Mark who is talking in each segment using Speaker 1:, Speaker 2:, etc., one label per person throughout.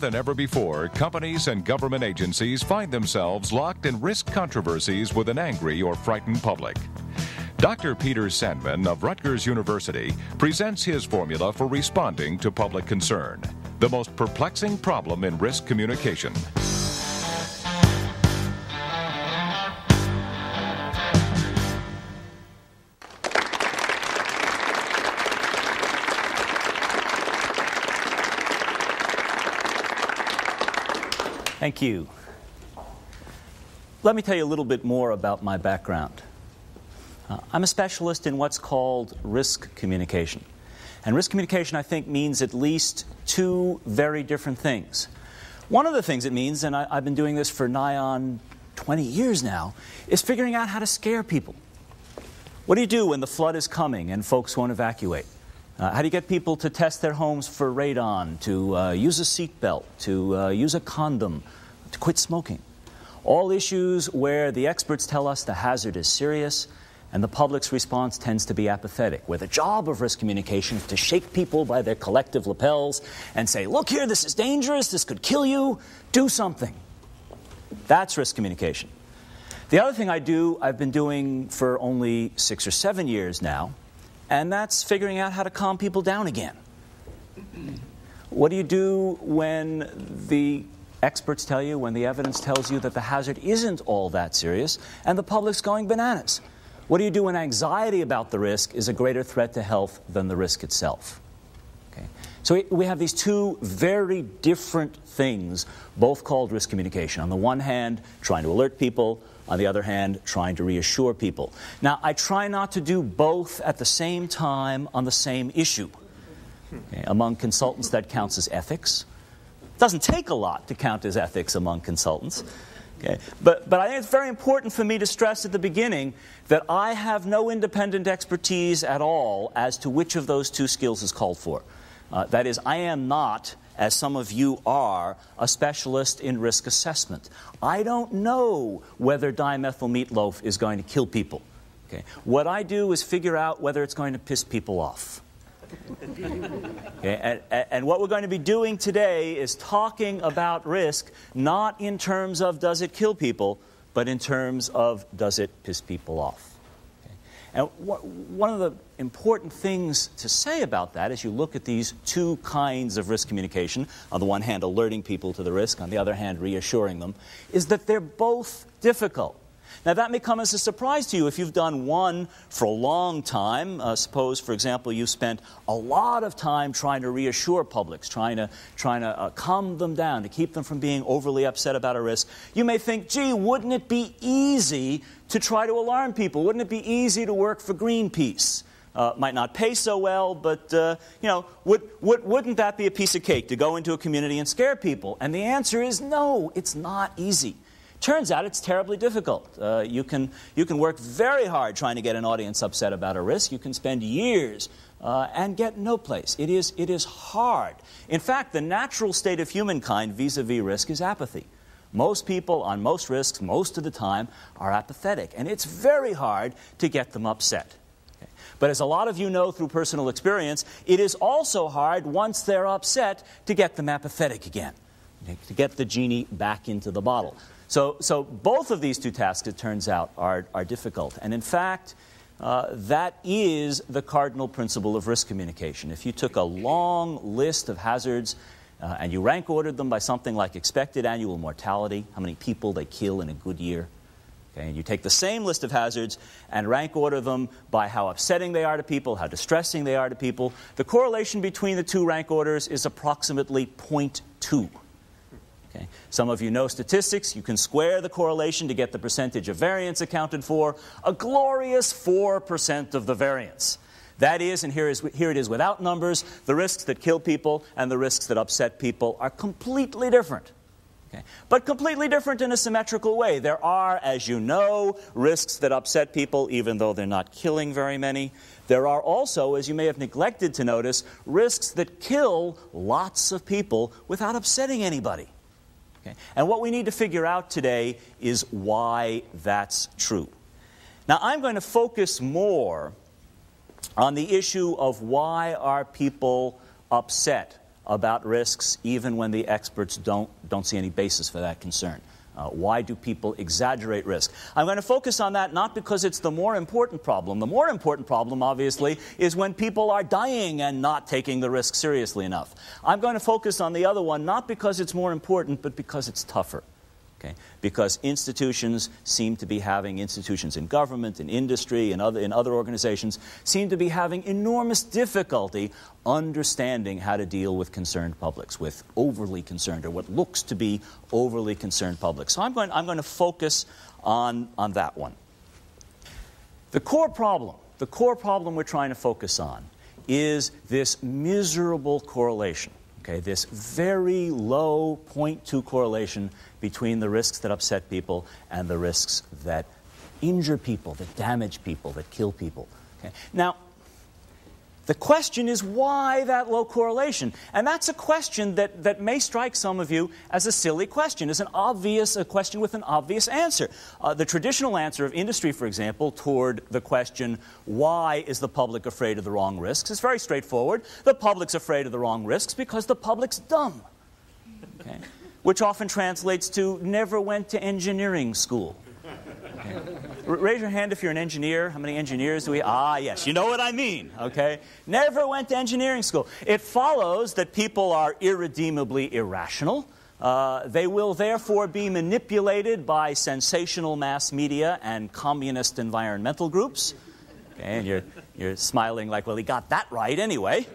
Speaker 1: than ever before, companies and government agencies find themselves locked in risk controversies with an angry or frightened public. Dr. Peter Sandman of Rutgers University presents his formula for responding to public concern the most perplexing problem in risk communication.
Speaker 2: Thank you. Let me tell you a little bit more about my background. Uh, I'm a specialist in what's called risk communication. And risk communication, I think, means at least two very different things. One of the things it means, and I, have been doing this for nigh on 20 years now, is figuring out how to scare people. What do you do when the flood is coming and folks won't evacuate? Uh, how do you get people to test their homes for radon, to uh, use a seatbelt, to uh, use a condom, to quit smoking? All issues where the experts tell us the hazard is serious and the public's response tends to be apathetic, where the job of risk communication is to shake people by their collective lapels and say, Look here, this is dangerous, this could kill you, do something. That's risk communication. The other thing I do, I've been doing for only six or seven years now, and that's figuring out how to calm people down again. What do you do when the experts tell you, when the evidence tells you that the hazard isn't all that serious and the public's going bananas? What do you do when anxiety about the risk is a greater threat to health than the risk itself? Okay. So we have these two very different things, both called risk communication. On the one hand, trying to alert people, on the other hand, trying to reassure people. Now, I try not to do both at the same time on the same issue. Okay, among consultants, that counts as ethics. It doesn't take a lot to count as ethics among consultants. Okay? But, but I think it's very important for me to stress at the beginning that I have no independent expertise at all as to which of those two skills is called for. Uh, that is, I am not as some of you are, a specialist in risk assessment. I don't know whether dimethyl meatloaf is going to kill people. Okay? What I do is figure out whether it's going to piss people off. okay? and, and, what we're going to be doing today is talking about risk not in terms of does it kill people, but in terms of does it piss people off. And one of the important things to say about that as you look at these two kinds of risk communication, on the one hand, alerting people to the risk, on the other hand, reassuring them, is that they're both difficult. Now, that may come as a surprise to you if you've done one for a long time. Uh, suppose, for example, you spent a lot of time trying to reassure publics, trying to, trying to uh, calm them down, to keep them from being overly upset about a risk. You may think, gee, wouldn't it be easy to try to alarm people? Wouldn't it be easy to work for Greenpeace? Uh, might not pay so well, but uh, you know, would, would, wouldn't that be a piece of cake to go into a community and scare people? And the answer is no, it's not easy. Turns out it's terribly difficult. Uh, you, can, you can work very hard trying to get an audience upset about a risk. You can spend years uh, and get no place. It is, it is hard. In fact, the natural state of humankind vis a vis risk is apathy. Most people on most risks, most of the time, are apathetic, and it's very hard to get them upset. Okay? But as a lot of you know through personal experience, it is also hard once they're upset to get them apathetic again, okay? to get the genie back into the bottle. So, so both of these two tasks, it turns out, are, are difficult. And in fact, uh, that is the cardinal principle of risk communication. If you took a long list of hazards uh, and you rank ordered them by something like expected annual mortality, how many people they kill in a good year, okay, and you take the same list of hazards and rank order them by how upsetting they are to people, how distressing they are to people, the correlation between the two rank orders is approximately 0.2. Okay. Some of you know statistics. You can square the correlation to get the percentage of variance accounted for. A glorious 4% of the variance. That is, and here, is, here it is without numbers, the risks that kill people and the risks that upset people are completely different. Okay. But completely different in a symmetrical way. There are, as you know, risks that upset people even though they're not killing very many. There are also, as you may have neglected to notice, risks that kill lots of people without upsetting anybody. Okay? And what we need to figure out today is why that's true. Now, I'm going to focus more on the issue of why are people upset about risks even when the experts don't, don't see any basis for that concern. Uh, why do people exaggerate risk? I'm going to focus on that not because it's the more important problem. The more important problem, obviously, is when people are dying and not taking the risk seriously enough. I'm going to focus on the other one not because it's more important, but because it's tougher. Okay? Because institutions seem to be having, institutions in government, in industry, and other, in other organizations, seem to be having enormous difficulty understanding how to deal with concerned publics, with overly concerned, or what looks to be overly concerned publics. So I'm going, I'm going to focus on, on that one. The core problem, the core problem we're trying to focus on, is this miserable correlation. Okay, this very low 0.2 correlation between the risks that upset people and the risks that injure people, that damage people, that kill people. Okay? Now, the question is why that low correlation? And that's a question that, that may strike some of you as a silly question, as an obvious a question with an obvious answer. Uh, the traditional answer of industry, for example, toward the question, why is the public afraid of the wrong risks, is very straightforward. The public's afraid of the wrong risks because the public's dumb. Okay? Which often translates to never went to engineering school. Raise your hand if you're an engineer. How many engineers do we? Ah, yes, you know what I mean, okay? Never went to engineering school. It follows that people are irredeemably irrational. Uh, they will therefore be manipulated by sensational mass media and communist environmental groups. Okay, and you're, you're smiling like, well, he got that right anyway.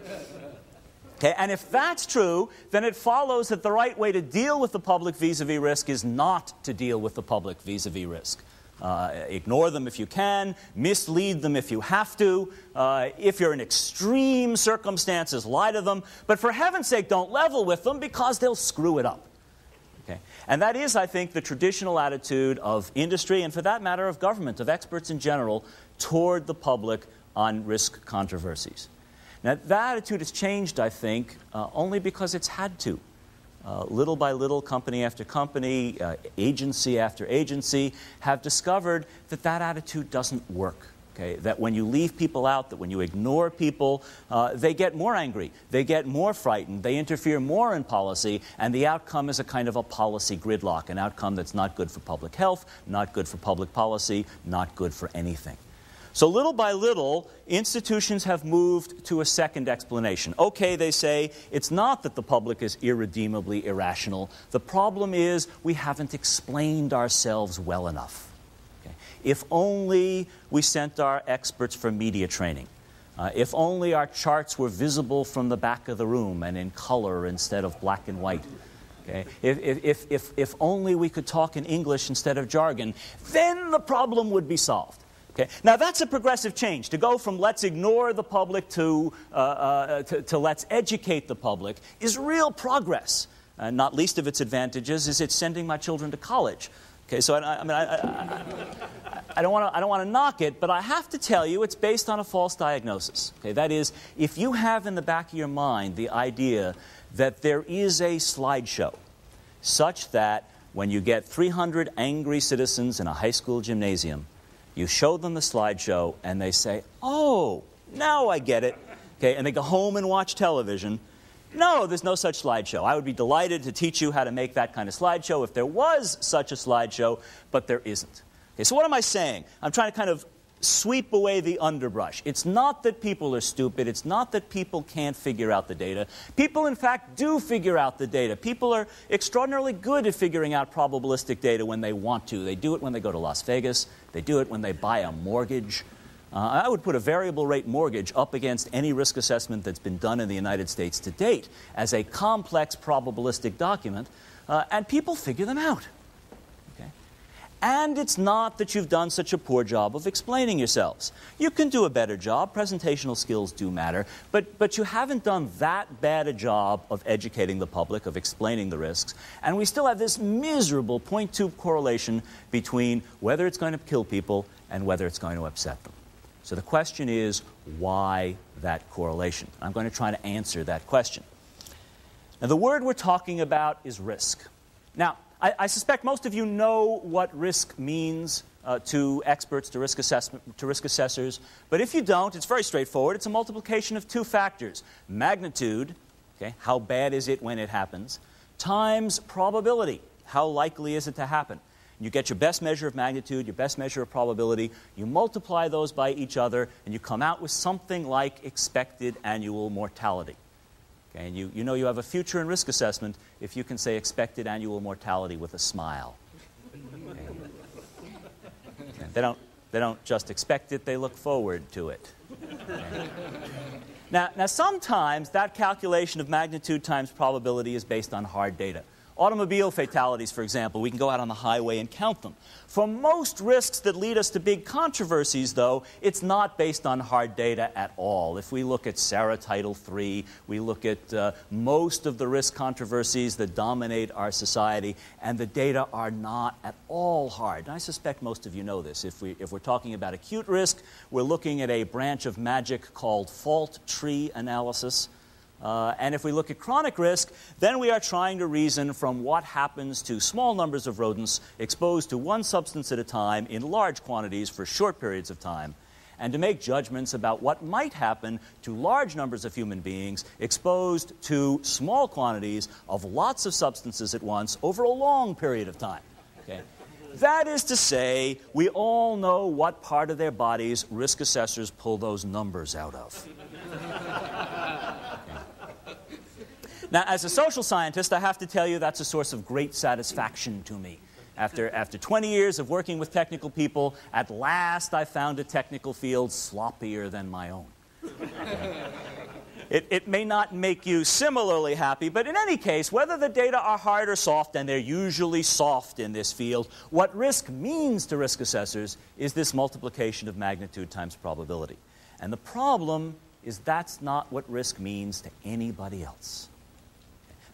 Speaker 2: Okay, and if that's true, then it follows that the right way to deal with the public vis a vis risk is not to deal with the public vis a vis risk. Uh, ignore them if you can, mislead them if you have to. Uh, if you're in extreme circumstances, lie to them. But for heaven's sake, don't level with them because they'll screw it up. Okay? And that is, I think, the traditional attitude of industry and, for that matter, of government, of experts in general, toward the public on risk controversies. Now, that attitude has changed, I think, uh, only because it's had to. Uh, little by little, company after company, uh, agency after agency have discovered that that attitude doesn't work. Okay? That when you leave people out, that when you ignore people, uh, they get more angry, they get more frightened, they interfere more in policy, and the outcome is a kind of a policy gridlock, an outcome that's not good for public health, not good for public policy, not good for anything. So, little by little, institutions have moved to a second explanation. Okay, they say, it's not that the public is irredeemably irrational. The problem is we haven't explained ourselves well enough. Okay? If only we sent our experts for media training. Uh, if only our charts were visible from the back of the room and in color instead of black and white. Okay? If, if, if, if only we could talk in English instead of jargon, then the problem would be solved. Okay? Now, that's a progressive change. To go from let's ignore the public to, uh, uh, to, to, let's educate the public is real progress. Uh, not least of its advantages is it's sending my children to college. Okay, so I, I mean, I, I, I don't want to knock it, but I have to tell you it's based on a false diagnosis. Okay, that is, if you have in the back of your mind the idea that there is a slideshow such that when you get 300 angry citizens in a high school gymnasium, you show them the slideshow, and they say, Oh, now I get it. Okay, and they go home and watch television. No, there's no such slideshow. I would be delighted to teach you how to make that kind of slideshow if there was such a slideshow, but there isn't. Okay, so what am I saying? I'm trying to kind of sweep away the underbrush. It's not that people are stupid. It's not that people can't figure out the data. People, in fact, do figure out the data. People are extraordinarily good at figuring out probabilistic data when they want to. They do it when they go to Las Vegas, they do it when they buy a mortgage. Uh, I would put a variable rate mortgage up against any risk assessment that's been done in the United States to date as a complex probabilistic document, uh, and people figure them out. And it's not that you've done such a poor job of explaining yourselves. You can do a better job. Presentational skills do matter. But, but you haven't done that bad a job of educating the public, of explaining the risks. And we still have this miserable 0.2 correlation between whether it's going to kill people and whether it's going to upset them. So the question is why that correlation? I'm going to try to answer that question. Now, the word we're talking about is risk. Now, I, I suspect most of you know what risk means uh, to experts, to risk, assessment, to risk assessors. But if you don't, it's very straightforward. It's a multiplication of two factors magnitude okay, how bad is it when it happens, times probability, how likely is it to happen. You get your best measure of magnitude, your best measure of probability, you multiply those by each other, and you come out with something like expected annual mortality. Okay, and you, you know you have a future and risk assessment if you can say expected annual mortality with a smile. Okay. They, don't, they don't just expect it, they look forward to it. Okay. Now, now, sometimes that calculation of magnitude times probability is based on hard data. Automobile fatalities, for example, we can go out on the highway and count them. For most risks that lead us to big controversies, though, it's not based on hard data at all. If we look at SARA Title III, we look at uh, most of the risk controversies that dominate our society, and the data are not at all hard. And I suspect most of you know this. If, we, if we're talking about acute risk, we're looking at a branch of magic called fault tree analysis. Uh, and if we look at chronic risk, then we are trying to reason from what happens to small numbers of rodents exposed to one substance at a time in large quantities for short periods of time, and to make judgments about what might happen to large numbers of human beings exposed to small quantities of lots of substances at once over a long period of time. Okay? That is to say, we all know what part of their bodies risk assessors pull those numbers out of. Now, as a social scientist, I have to tell you that's a source of great satisfaction to me. After, after 20 years of working with technical people, at last I found a technical field sloppier than my own. It, it, may not make you similarly happy, but in any case, whether the data are hard or soft, and they're usually soft in this field, what risk means to risk assessors is this multiplication of magnitude times probability. And the problem is that's not what risk means to anybody else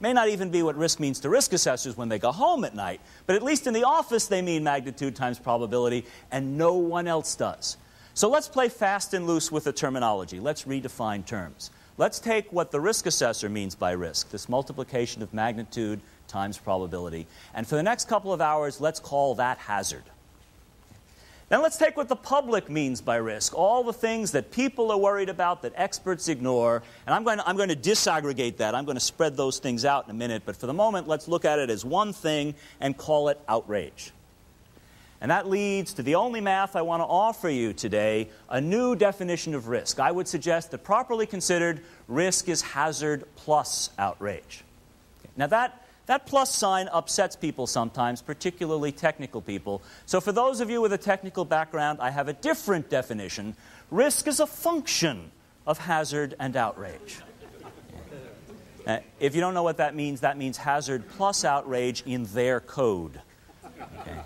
Speaker 2: may not even be what risk means to risk assessors when they go home at night, but at least in the office they mean magnitude times probability, and no one else does. So let's play fast and loose with the terminology. Let's redefine terms. Let's take what the risk assessor means by risk, this multiplication of magnitude times probability, and for the next couple of hours, let's call that hazard. Now let's take what the public means by risk, all the things that people are worried about that experts ignore, and I'm going, to, I'm going to disaggregate that. I'm going to spread those things out in a minute, but for the moment, let's look at it as one thing and call it outrage. And that leads to the only math I want to offer you today a new definition of risk. I would suggest that properly considered, risk is hazard plus outrage. Now, that that plus sign upsets people sometimes, particularly technical people. So, for those of you with a technical background, I have a different definition. Risk is a function of hazard and outrage. Uh, if you don't know what that means, that means hazard plus outrage in their code. Okay.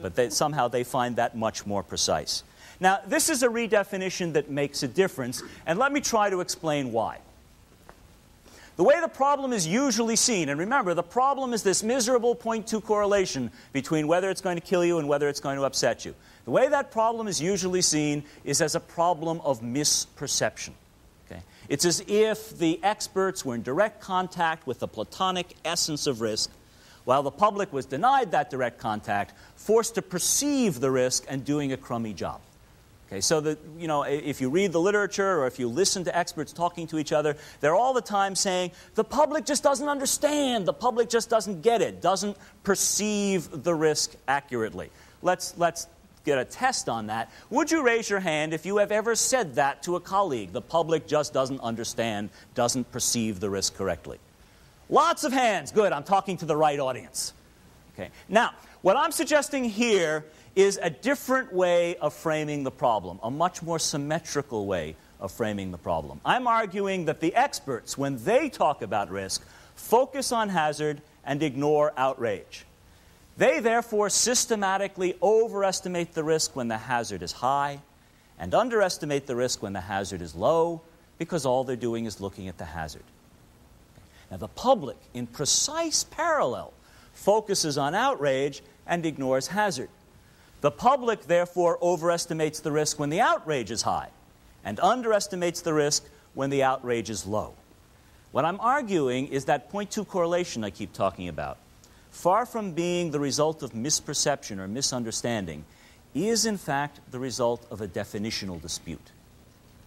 Speaker 2: But they, somehow they find that much more precise. Now, this is a redefinition that makes a difference, and let me try to explain why. The way the problem is usually seen, and remember, the problem is this miserable 0.2 correlation between whether it's going to kill you and whether it's going to upset you. The way that problem is usually seen is as a problem of misperception. Okay? It's as if the experts were in direct contact with the platonic essence of risk, while the public was denied that direct contact, forced to perceive the risk and doing a crummy job. Okay, so you know, if you read the literature or if you listen to experts talking to each other, they're all the time saying the public just doesn't understand, the public just doesn't get it, doesn't perceive the risk accurately. Let's, let's get a test on that. Would you raise your hand if you have ever said that to a colleague? The public just doesn't understand, doesn't perceive the risk correctly. Lots of hands. Good, I'm talking to the right audience. Okay. Now, what I'm suggesting here is a different way of framing the problem, a much more symmetrical way of framing the problem. I'm arguing that the experts, when they talk about risk, focus on hazard and ignore outrage. They therefore systematically overestimate the risk when the hazard is high and underestimate the risk when the hazard is low because all they're doing is looking at the hazard. Now, the public, in precise parallel, focuses on outrage and ignores hazard. The public, therefore, overestimates the risk when the outrage is high and underestimates the risk when the outrage is low. What I'm arguing is that 0.2 correlation I keep talking about, far from being the result of misperception or misunderstanding, is in fact the result of a definitional dispute.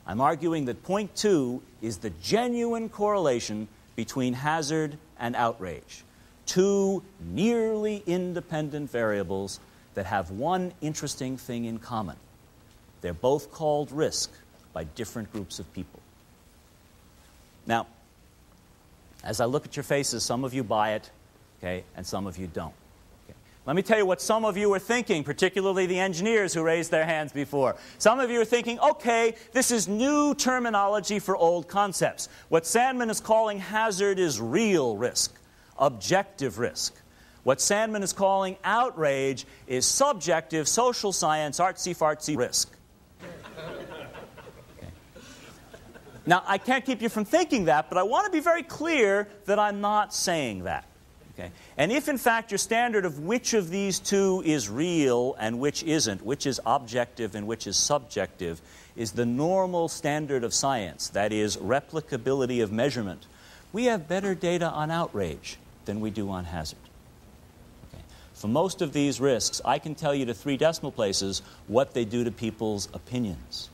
Speaker 2: I'm arguing that 0.2 is the genuine correlation between hazard and outrage. Two nearly independent variables that have one interesting thing in common. They're both called risk by different groups of people. Now, as I look at your faces, some of you buy it, okay, and some of you don't. Okay. Let me tell you what some of you are thinking, particularly the engineers who raised their hands before. Some of you are thinking, okay, this is new terminology for old concepts. What Sandman is calling hazard is real risk, objective risk. What Sandman is calling outrage is subjective, social science, artsy fartsy risk. Now, I can't keep you from thinking that, but I want to be very clear that I'm not saying that. Okay? And if, in fact, your standard of which of these two is real and which isn't, which is objective and which is subjective, is the normal standard of science, that is, replicability of measurement, we have better data on outrage than we do on hazard. For most of these risks, I can tell you to three decimal places what they do to people's opinions.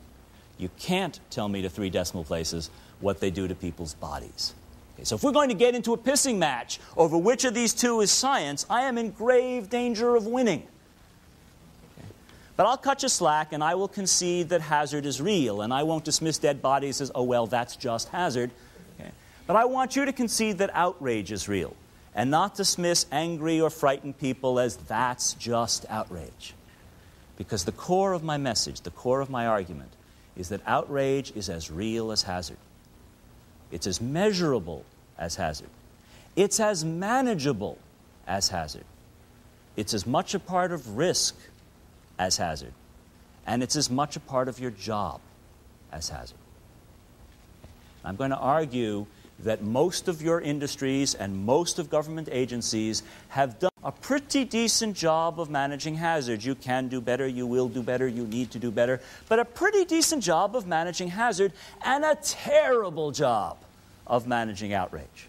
Speaker 2: You can't tell me to three decimal places what they do to people's bodies. Okay, so if we're going to get into a pissing match over which of these two is science, I am in grave danger of winning. But I'll cut you slack and I will concede that hazard is real, and I won't dismiss dead bodies as, oh, well, that's just hazard. Okay. But I want you to concede that outrage is real, and not dismiss angry or frightened people as that's just outrage. Because the core of my message, the core of my argument, is that outrage is as real as hazard. It's as measurable as hazard. It's as manageable as hazard. It's as much a part of risk as hazard. And it's as much a part of your job as hazard. I'm going to argue that most of your industries and most of government agencies have done a pretty decent job of managing hazard. You can do better, you will do better, you need to do better, but a pretty decent job of managing hazard and a terrible job of managing outrage.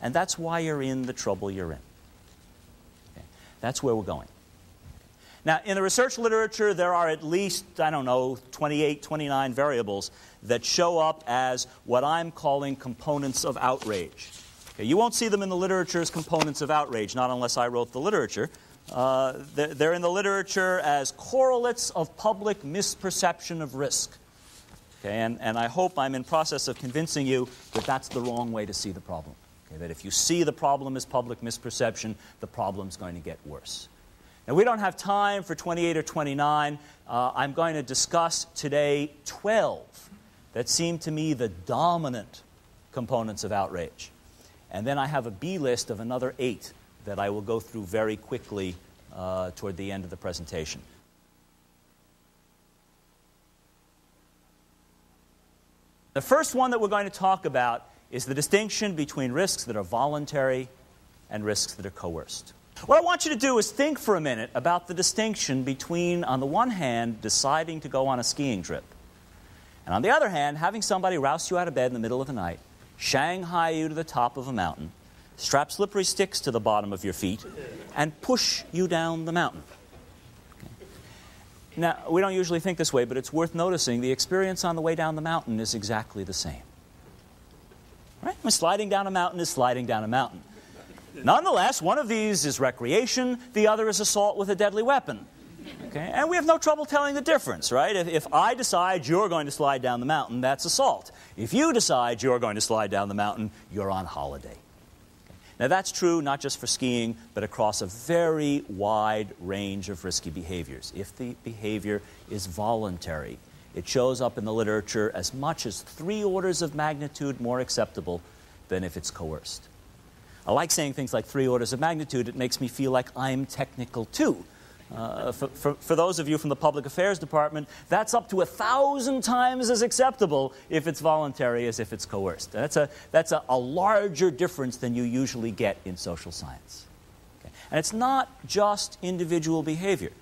Speaker 2: And that's why you're in the trouble you're in. Okay. That's where we're going. Now, in the research literature, there are at least, I don't know, 28, 29 variables that show up as what I'm calling components of outrage. Okay, you won't see them in the literature as components of outrage, not unless I wrote the literature. Uh, they're in the literature as correlates of public misperception of risk. Okay, and, and I hope I'm in process of convincing you that that's the wrong way to see the problem. Okay, that if you see the problem as public misperception, the problem's going to get worse. Now, we don't have time for 28 or 29. Uh, I'm going to discuss today 12 that seem to me the dominant components of outrage. And then I have a B list of another eight that I will go through very quickly uh, toward the end of the presentation. The first one that we're going to talk about is the distinction between risks that are voluntary and risks that are coerced. What I want you to do is think for a minute about the distinction between, on the one hand, deciding to go on a skiing trip, and on the other hand, having somebody rouse you out of bed in the middle of the night, shanghai you to the top of a mountain, strap slippery sticks to the bottom of your feet, and push you down the mountain. Okay. Now, we don't usually think this way, but it's worth noticing the experience on the way down the mountain is exactly the same. Right? sliding down a mountain is sliding down a mountain. Nonetheless, one of these is recreation, the other is assault with a deadly weapon. Okay? And we have no trouble telling the difference, right? If, if I decide you're going to slide down the mountain, that's assault. If you decide you're going to slide down the mountain, you're on holiday. Okay? Now, that's true not just for skiing, but across a very wide range of risky behaviors. If the behavior is voluntary, it shows up in the literature as much as three orders of magnitude more acceptable than if it's coerced. I like saying things like three orders of magnitude. It makes me feel like I'm technical too. Uh, for, for, for, those of you from the Public Affairs Department, that's up to a thousand times as acceptable if it's voluntary as if it's coerced. That's a, that's a, a larger difference than you usually get in social science. Okay? And it's not just individual behavior.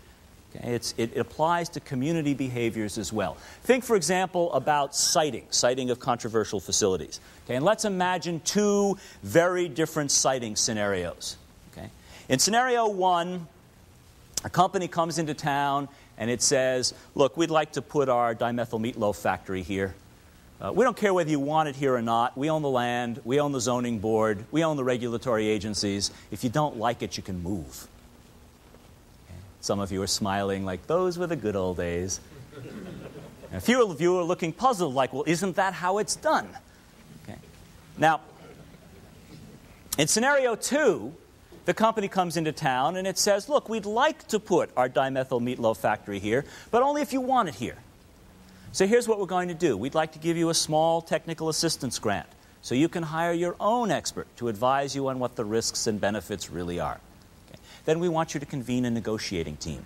Speaker 2: It's, it, it applies to community behaviors as well. Think, for example, about siting, siting of controversial facilities. Okay? And let's imagine two very different siting scenarios. Okay? In scenario one, a company comes into town and it says, Look, we'd like to put our dimethyl meatloaf factory here. Uh, we don't care whether you want it here or not. We own the land, we own the zoning board, we own the regulatory agencies. If you don't like it, you can move. Okay. Some of you are smiling like those were the good old days. A few of you are looking puzzled, like, well, isn't that how it's done? Now, in scenario two, the company comes into town and it says, look, we'd like to put our dimethyl meatloaf factory here, but only if you want it here. So here's what we're going to do we'd like to give you a small technical assistance grant so you can hire your own expert to advise you on what the risks and benefits really are. Okay. Then we want you to convene a negotiating team,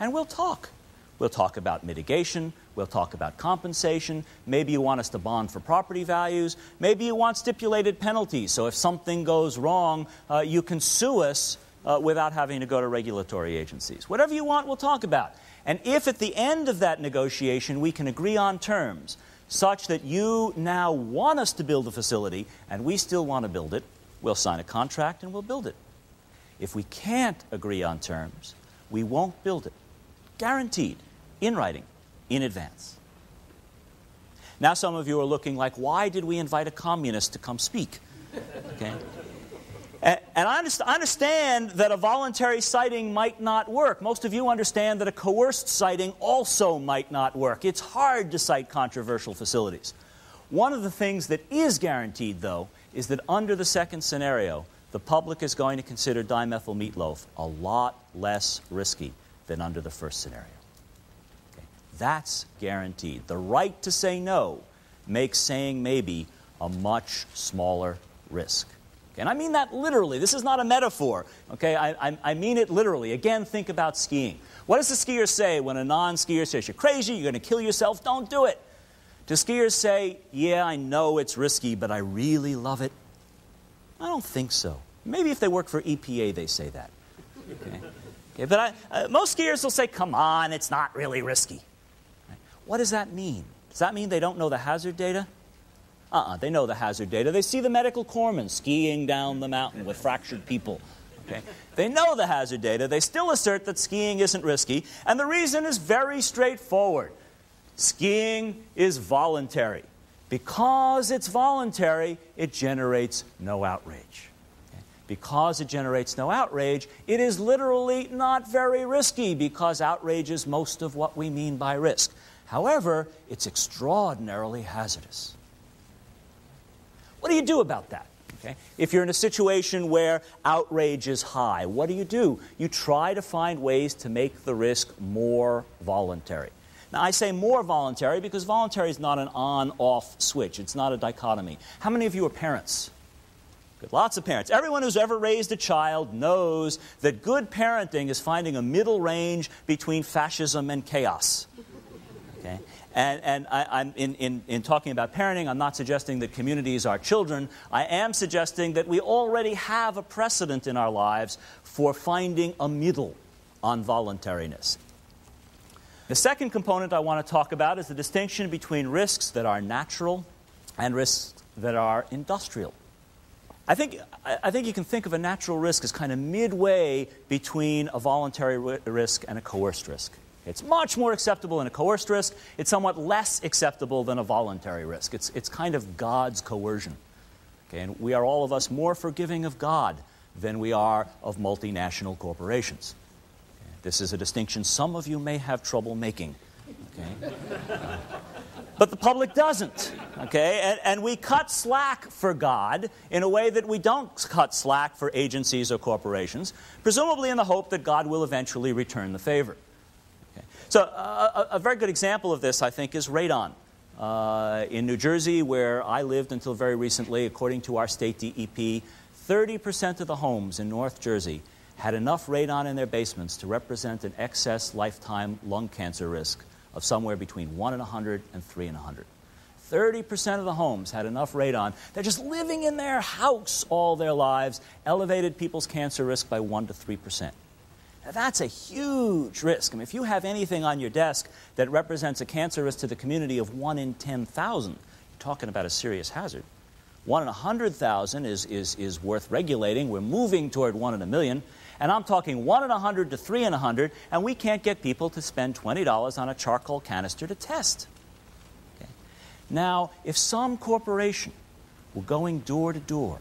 Speaker 2: and we'll talk. We'll talk about mitigation. We'll talk about compensation. Maybe you want us to bond for property values. Maybe you want stipulated penalties. So if something goes wrong, uh, you can sue us uh, without having to go to regulatory agencies. Whatever you want, we'll talk about. And if at the end of that negotiation we can agree on terms such that you now want us to build a facility and we still want to build it, we'll sign a contract and we'll build it. If we can't agree on terms, we won't build it. Guaranteed, in writing, in advance. Now, some of you are looking like, why did we invite a communist to come speak? Okay? And, and I understand that a voluntary siting might not work. Most of you understand that a coerced siting also might not work. It's hard to site controversial facilities. One of the things that is guaranteed, though, is that under the second scenario, the public is going to consider dimethyl meatloaf a lot less risky than under the first scenario. That's guaranteed. The right to say no makes saying maybe a much smaller risk. Okay, and I mean that literally. This is not a metaphor. Okay, I, I, I, mean it literally. Again, think about skiing. What does the skier say when a non skier says, You're crazy, you're going to kill yourself, don't do it? Do skiers say, Yeah, I know it's risky, but I really love it? I don't think so. Maybe if they work for EPA, they say that. Okay? okay but I, uh, most skiers will say, Come on, it's not really risky. What does that mean? Does that mean they don't know the hazard data? Uh-uh, they know the hazard data. They see the medical corpsmen skiing down the mountain with fractured people. Okay? They know the hazard data. They still assert that skiing isn't risky, and the reason is very straightforward. Skiing is voluntary. Because it's voluntary, it generates no outrage. Because it generates no outrage, it is literally not very risky because outrage is most of what we mean by risk. However, it's extraordinarily hazardous. What do you do about that? Okay? If you're in a situation where outrage is high, what do you do? You try to find ways to make the risk more voluntary. Now, I say more voluntary because voluntary is not an on off switch, it's not a dichotomy. How many of you are parents? Good. Lots of parents. Everyone who's ever raised a child knows that good parenting is finding a middle range between fascism and chaos. Okay? And, and I, am in, in, in talking about parenting, I'm not suggesting that communities are children. I am suggesting that we already have a precedent in our lives for finding a middle on voluntariness. The second component I want to talk about is the distinction between risks that are natural and risks that are industrial. I think, I think you can think of a natural risk as kind of midway between a voluntary risk and a coerced risk. It's much more acceptable than a coerced risk. It's somewhat less acceptable than a voluntary risk. It's, it's kind of God's coercion. Okay, and we are all of us more forgiving of God than we are of multinational corporations. Okay, this is a distinction some of you may have trouble making. Okay? Uh, but the public doesn't. Okay? And, and we cut slack for God in a way that we don't cut slack for agencies or corporations, presumably in the hope that God will eventually return the favor. So, uh, a, a, very good example of this, I think, is radon. Uh, in New Jersey, where I lived until very recently, according to our state DEP, 30% of the homes in North Jersey had enough radon in their basements to represent an excess lifetime lung cancer risk of somewhere between 1 in 100 and 3 in 100. 30% of the homes had enough radon that just living in their house all their lives elevated people's cancer risk by 1 to 3%. Now, that's a huge risk. I mean, if you have anything on your desk that represents a cancer risk to the community of 1 in 10,000, you're talking about a serious hazard. 1 in 100,000 is, is, is worth regulating. We're moving toward 1 in a million. And I'm talking 1 in 100 to 3 in 100, and we can't get people to spend $20 on a charcoal canister to test. Okay. Now, if some corporation were going door to door,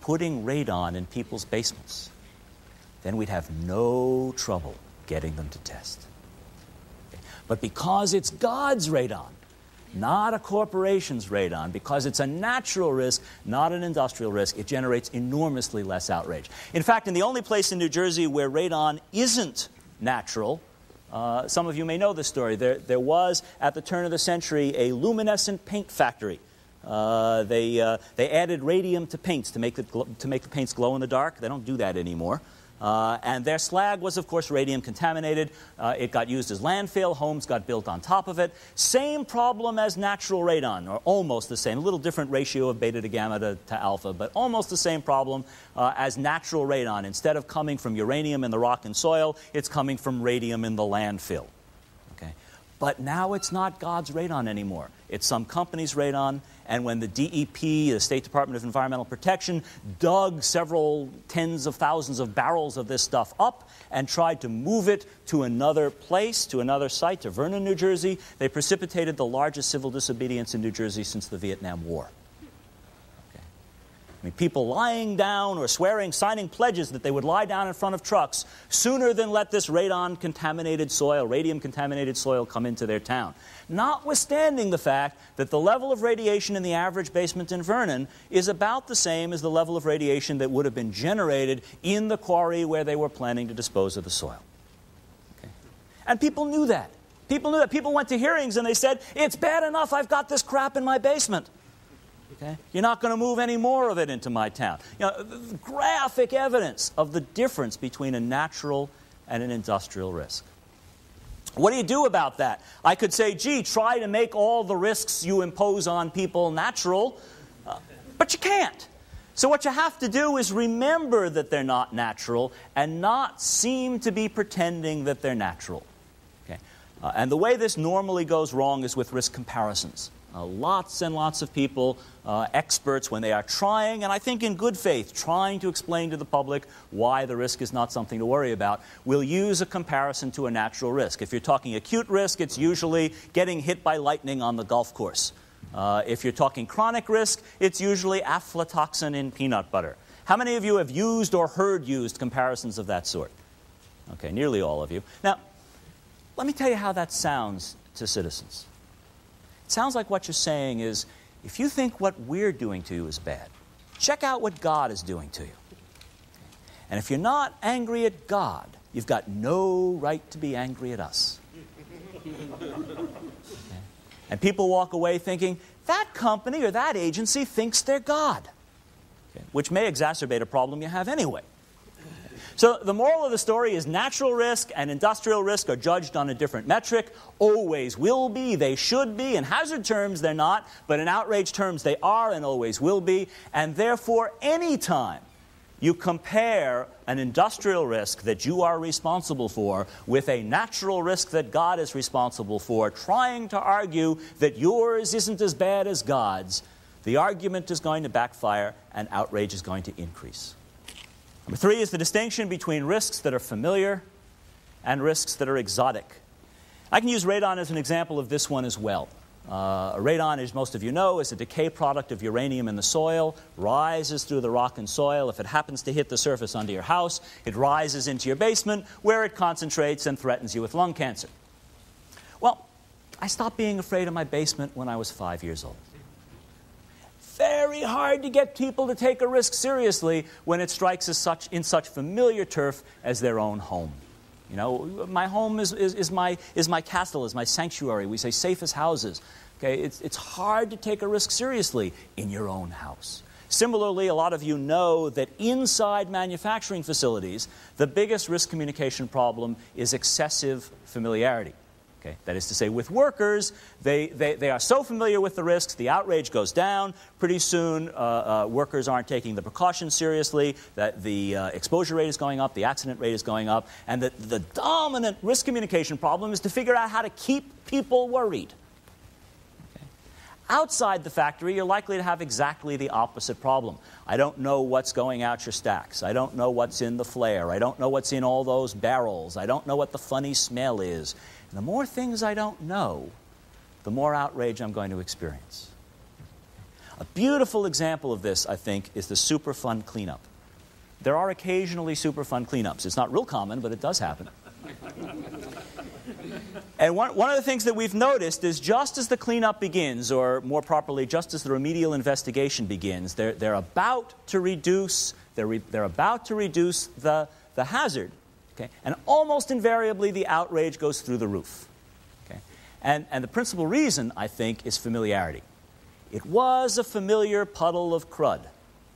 Speaker 2: putting radon in people's basements, then we'd have no trouble getting them to test. But because it's God's radon, not a corporation's radon, because it's a natural risk, not an industrial risk, it generates enormously less outrage. In fact, in the only place in New Jersey where radon isn't natural, uh, some of you may know this story. There, there was, at the turn of the century, a luminescent paint factory. Uh, they, uh, they added radium to paints to make, the, to make the paints glow in the dark. They don't do that anymore. Uh, and their slag was, of course, radium contaminated. Uh, it got used as landfill. Homes got built on top of it. Same problem as natural radon, or almost the same. A little different ratio of beta to gamma to, to alpha, but almost the same problem uh, as natural radon. Instead of coming from uranium in the rock and soil, it's coming from radium in the landfill. Okay? But now it's not God's radon anymore. It's some company's radon, and when the DEP, the State Department of Environmental Protection, dug several tens of thousands of barrels of this stuff up and tried to move it to another place, to another site, to Vernon, New Jersey, they precipitated the largest civil disobedience in New Jersey since the Vietnam War. Mean, people lying down or swearing, signing pledges that they would lie down in front of trucks sooner than let this radon contaminated soil, radium contaminated soil, come into their town. Notwithstanding the fact that the level of radiation in the average basement in Vernon is about the same as the level of radiation that would have been generated in the quarry where they were planning to dispose of the soil. Okay. And people knew that. People knew that. People went to hearings and they said, It's bad enough I've got this crap in my basement. Okay? You're not going to move any more of it into my town. You know, graphic evidence of the difference between a natural and an industrial risk. What do you do about that? I could say, gee, try to make all the risks you impose on people natural, uh, but you can't. So, what you have to do is remember that they're not natural and not seem to be pretending that they're natural. Okay? Uh, and the way this normally goes wrong is with risk comparisons. Uh, lots and lots of people, uh, experts, when they are trying, and I think in good faith, trying to explain to the public why the risk is not something to worry about, will use a comparison to a natural risk. If you're talking acute risk, it's usually getting hit by lightning on the golf course. Uh, if you're talking chronic risk, it's usually aflatoxin in peanut butter. How many of you have used or heard used comparisons of that sort? Okay, nearly all of you. Now, let me tell you how that sounds to citizens. It sounds like what you're saying is if you think what we're doing to you is bad, check out what God is doing to you. And if you're not angry at God, you've got no right to be angry at us. And people walk away thinking, that company or that agency thinks they're God, okay? which may exacerbate a problem you have anyway. So the moral of the story is natural risk and industrial risk are judged on a different metric. Always will be, they should be. In hazard terms, they're not, but in outrage terms, they are and always will be. And therefore, anytime you compare an industrial risk that you are responsible for with a natural risk that God is responsible for, trying to argue that yours isn't as bad as God's, the argument is going to backfire and outrage is going to increase. Number three is the distinction between risks that are familiar and risks that are exotic. I can use radon as an example of this one as well. Uh, radon, as most of you know, is a decay product of uranium in the soil, rises through the rock and soil. If it happens to hit the surface under your house, it rises into your basement where it concentrates and threatens you with lung cancer. Well, I stopped being afraid of my basement when I was five years old very hard to get people to take a risk seriously when it strikes such, in such familiar turf as their own home. You know, my home is, is, is, my, is my castle, is my sanctuary. We say safest houses. Okay, it's, it's hard to take a risk seriously in your own house. Similarly, a lot of you know that inside manufacturing facilities, the biggest risk communication problem is excessive familiarity. Okay? That is to say, with workers, they, they, they are so familiar with the risks, the outrage goes down. Pretty soon, uh, uh, workers aren't taking the precautions seriously, that the uh, exposure rate is going up, the accident rate is going up, and that the dominant risk communication problem is to figure out how to keep people worried. Outside the factory, you're likely to have exactly the opposite problem. I don't know what's going out your stacks. I don't know what's in the flare. I don't know what's in all those barrels. I don't know what the funny smell is. And the more things I don't know, the more outrage I'm going to experience. A beautiful example of this, I think, is the Superfund cleanup. There are occasionally Superfund cleanups. It's not real common, but it does happen. and one, one of the things that we've noticed is just as the cleanup begins, or more properly, just as the remedial investigation begins, they're, they're about to reduce, they're, re, they're about to reduce the, the hazard. Okay? And almost invariably, the outrage goes through the roof. Okay? And, and the principal reason, I think, is familiarity. It was a familiar puddle of crud.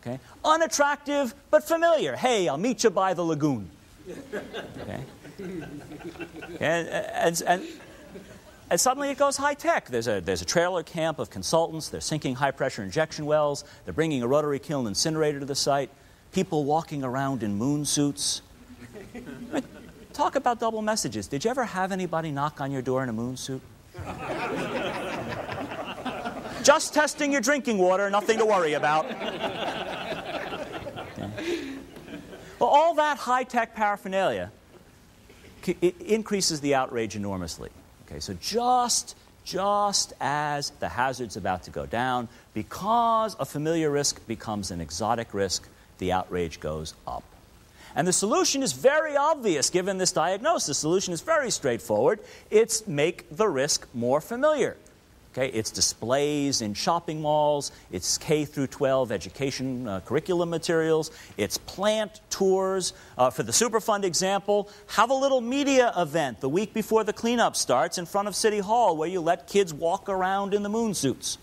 Speaker 2: Okay? Unattractive, but familiar. Hey, I'll meet you by the lagoon. Okay? And, and, and, and suddenly it goes high tech. There's a, there's a trailer camp of consultants. They're sinking high pressure injection wells. They're bringing a rotary kiln incinerator to the site. People walking around in moon suits. talk about double messages. Did you ever have anybody knock on your door in a moon suit? Just testing your drinking water, nothing to worry about. Well, all that high tech paraphernalia it increases the outrage enormously. Okay, so just just as the hazard's about to go down, because a familiar risk becomes an exotic risk, the outrage goes up. And the solution is very obvious given this diagnosis. The solution is very straightforward. It's make the risk more familiar. Okay, it's displays in shopping malls, it's K through 12 education uh, curriculum materials, it's plant tours. Uh, for the Superfund example, have a little media event the week before the cleanup starts in front of City Hall where you let kids walk around in the moon suits.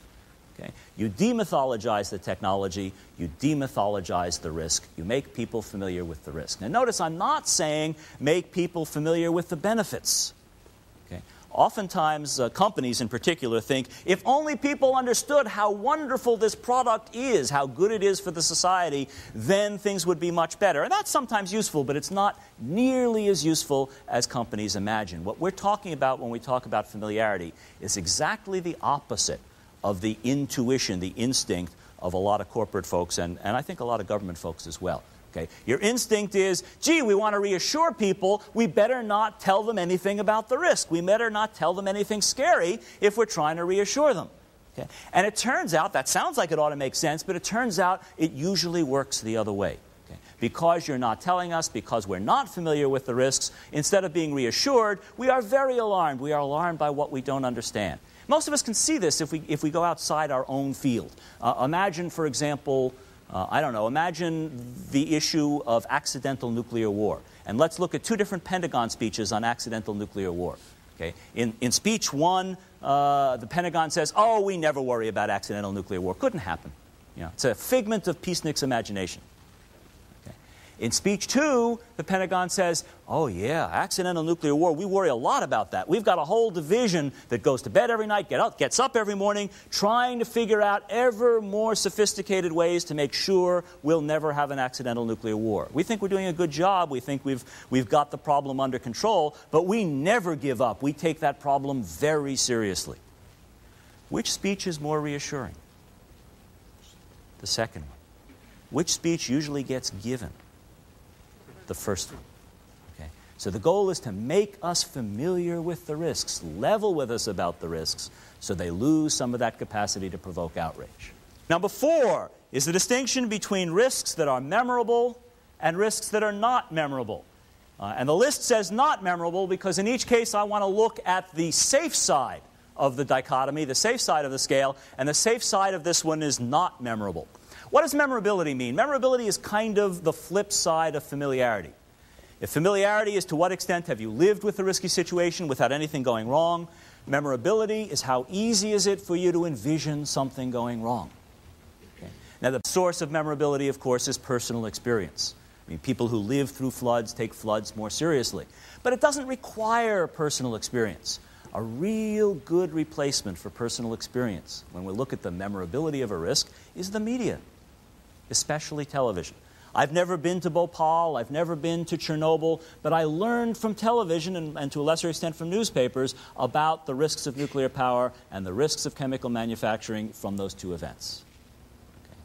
Speaker 2: You demythologize the technology, you demythologize the risk, you make people familiar with the risk. Now, notice I'm not saying make people familiar with the benefits. Okay? Oftentimes, uh, companies in particular think if only people understood how wonderful this product is, how good it is for the society, then things would be much better. And that's sometimes useful, but it's not nearly as useful as companies imagine. What we're talking about when we talk about familiarity is exactly the opposite of the intuition, the instinct of a lot of corporate folks and, and I think a lot of government folks as well. Okay? Your instinct is, gee, we want to reassure people, we better not tell them anything about the risk. We better not tell them anything scary if we're trying to reassure them. Okay? And it turns out, that sounds like it ought to make sense, but it turns out it usually works the other way. Okay? Because you're not telling us, because we're not familiar with the risks, instead of being reassured, we are very alarmed. We are alarmed by what we don't understand. Most of us can see this if we, if we go outside our own field. Uh, imagine, for example, uh, I don't know, imagine the issue of accidental nuclear war. And let's look at two different Pentagon speeches on accidental nuclear war. Okay? In, in speech one, uh, the Pentagon says, oh, we never worry about accidental nuclear war. Couldn't happen. You know, it's a figment of peaceniks' imagination. In speech two, the Pentagon says, oh, yeah, accidental nuclear war, we worry a lot about that. We've got a whole division that goes to bed every night, get up, gets up every morning, trying to figure out ever more sophisticated ways to make sure we'll never have an accidental nuclear war. We think we're doing a good job. We think we've, we've got the problem under control, but we never give up. We take that problem very seriously. Which speech is more reassuring? The second one. Which speech usually gets given? The first one. Okay? So the goal is to make us familiar with the risks, level with us about the risks, so they lose some of that capacity to provoke outrage. Number four is the distinction between risks that are memorable and risks that are not memorable. Uh, and the list says not memorable because in each case I want to look at the safe side of the dichotomy, the safe side of the scale, and the safe side of this one is not memorable. What does memorability mean? Memorability is kind of the flip side of familiarity. If familiarity is to what extent have you lived with a risky situation without anything going wrong, memorability is how easy is it for you to envision something going wrong. Okay. Now, the source of memorability, of course, is personal experience. I mean, people who live through floods take floods more seriously. But it doesn't require personal experience. A real good replacement for personal experience, when we look at the memorability of a risk, is the media especially television. I've never been to Bhopal, I've never been to Chernobyl, but I learned from television and, and, to a lesser extent from newspapers about the risks of nuclear power and the risks of chemical manufacturing from those two events. Okay.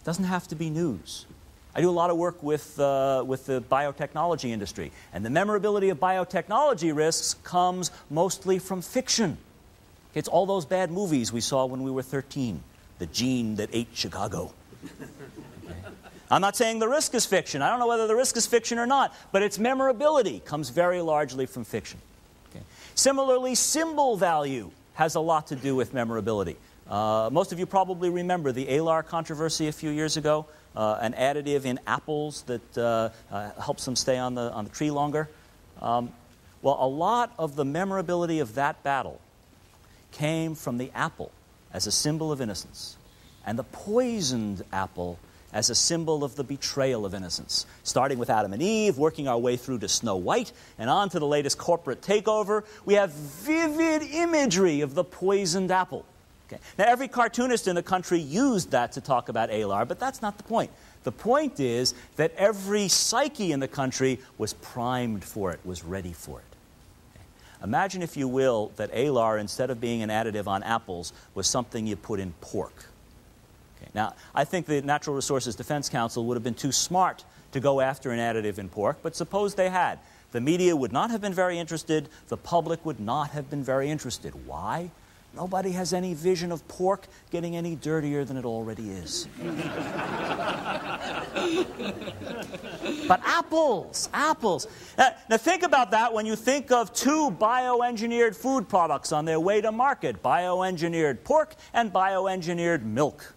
Speaker 2: It doesn't have to be news. I do a lot of work with, uh, with the biotechnology industry, and the memorability of biotechnology risks comes mostly from fiction. It's all those bad movies we saw when we were 13. The gene that ate Chicago. Okay. I'm not saying the risk is fiction. I don't know whether the risk is fiction or not, but its memorability comes very largely from fiction. Okay. Similarly, symbol value has a lot to do with memorability. Uh, most of you probably remember the Alar controversy a few years ago, uh, an additive in apples that uh, uh helps them stay on the, on the tree longer. Um, well, a lot of the memorability of that battle came from the apple as a symbol of innocence, and the poisoned apple as a symbol of the betrayal of innocence. Starting with Adam and Eve, working our way through to Snow White, and on to the latest corporate takeover, we have vivid imagery of the poisoned apple. Okay. Now, every cartoonist in the country used that to talk about Alar, but that's not the point. The point is that every psyche in the country was primed for it, was ready for it. Imagine, if you will, that alar, instead of being an additive on apples, was something you put in pork. Now, I think the Natural Resources Defense Council would have been too smart to go after an additive in pork, but suppose they had. The media would not have been very interested, the public would not have been very interested. Why? Nobody has any vision of pork getting any dirtier than it already is. but apples, apples. Now, now, think about that when you think of two bioengineered food products on their way to market bioengineered pork and bioengineered milk.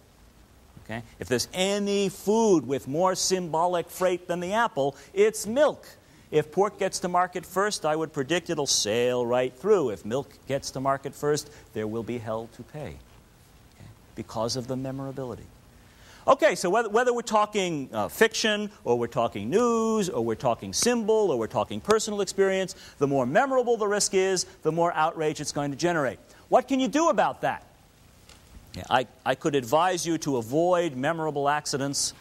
Speaker 2: Okay? If there's any food with more symbolic freight than the apple, it's milk. If pork gets to market first, I would predict it'll sail right through. If milk gets to market first, there will be hell to pay okay? because of the memorability. Okay, so whether, whether we're talking uh, fiction, or we're talking news, or we're talking symbol, or we're talking personal experience, the more memorable the risk is, the more outrage it's going to generate. What can you do about that? I, I could advise you to avoid memorable accidents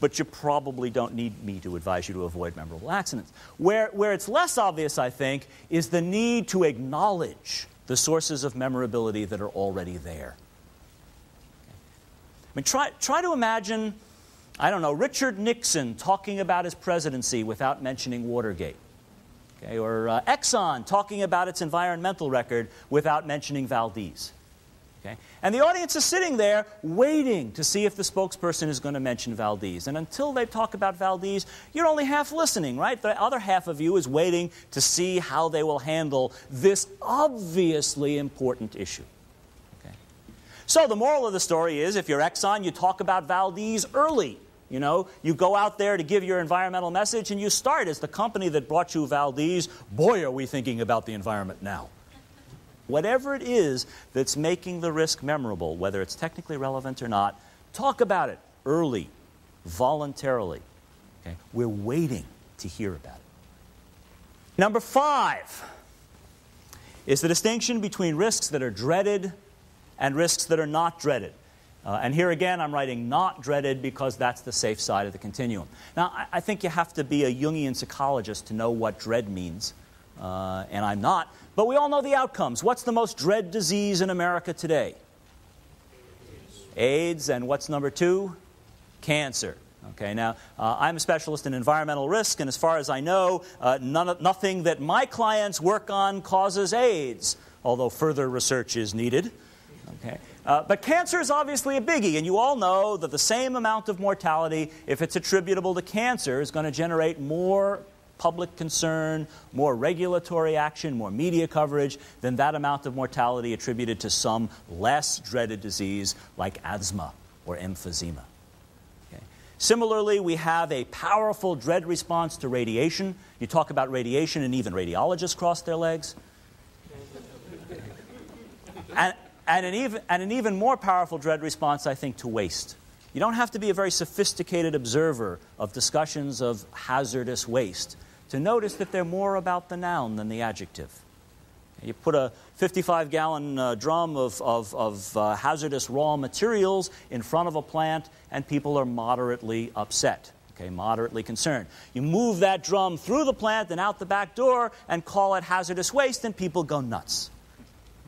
Speaker 2: but you probably don't need me to advise you to avoid memorable accidents. Where, where it's less obvious, I think, is the need to acknowledge the sources of memorability that are already there. I mean, try, try to imagine, I don't know, Richard Nixon talking about his presidency without mentioning Watergate. Okay, or uh, Exxon talking about its environmental record without mentioning Valdez. Okay? And the audience is sitting there waiting to see if the spokesperson is going to mention Valdez. And until they talk about Valdez, you're only half listening, right? The other half of you is waiting to see how they will handle this obviously important issue. Okay? So the moral of the story is if you're Exxon, you talk about Valdez early. You know, you go out there to give your environmental message and you start as the company that brought you Valdez. Boy, are we thinking about the environment now. Whatever it is that's making the risk memorable, whether it's technically relevant or not, talk about it early, voluntarily. Okay? We're waiting to hear about it. Number five is the distinction between risks that are dreaded and risks that are not dreaded. Uh, and here again, I'm writing not dreaded because that's the safe side of the continuum. Now, I, I think you have to be a Jungian psychologist to know what dread means, uh, and I'm not. But we all know the outcomes. What's the most dread disease in America today? AIDS. And what's number two? Cancer. Okay, now uh, I'm a specialist in environmental risk, and as far as I know, uh, none, nothing that my clients work on causes AIDS, although further research is needed. Okay. Uh, but cancer is obviously a biggie, and you all know that the same amount of mortality, if it's attributable to cancer, is going to generate more public concern, more regulatory action, more media coverage than that amount of mortality attributed to some less dreaded disease like asthma or emphysema. Okay. Similarly, we have a powerful dread response to radiation. You talk about radiation, and even radiologists cross their legs. and, and, an even, and an even more powerful dread response, I think, to waste. You don't have to be a very sophisticated observer of discussions of hazardous waste to notice that they're more about the noun than the adjective. You put a 55 gallon uh, drum of, of, of uh, hazardous raw materials in front of a plant, and people are moderately upset, okay, moderately concerned. You move that drum through the plant and out the back door and call it hazardous waste, and people go nuts.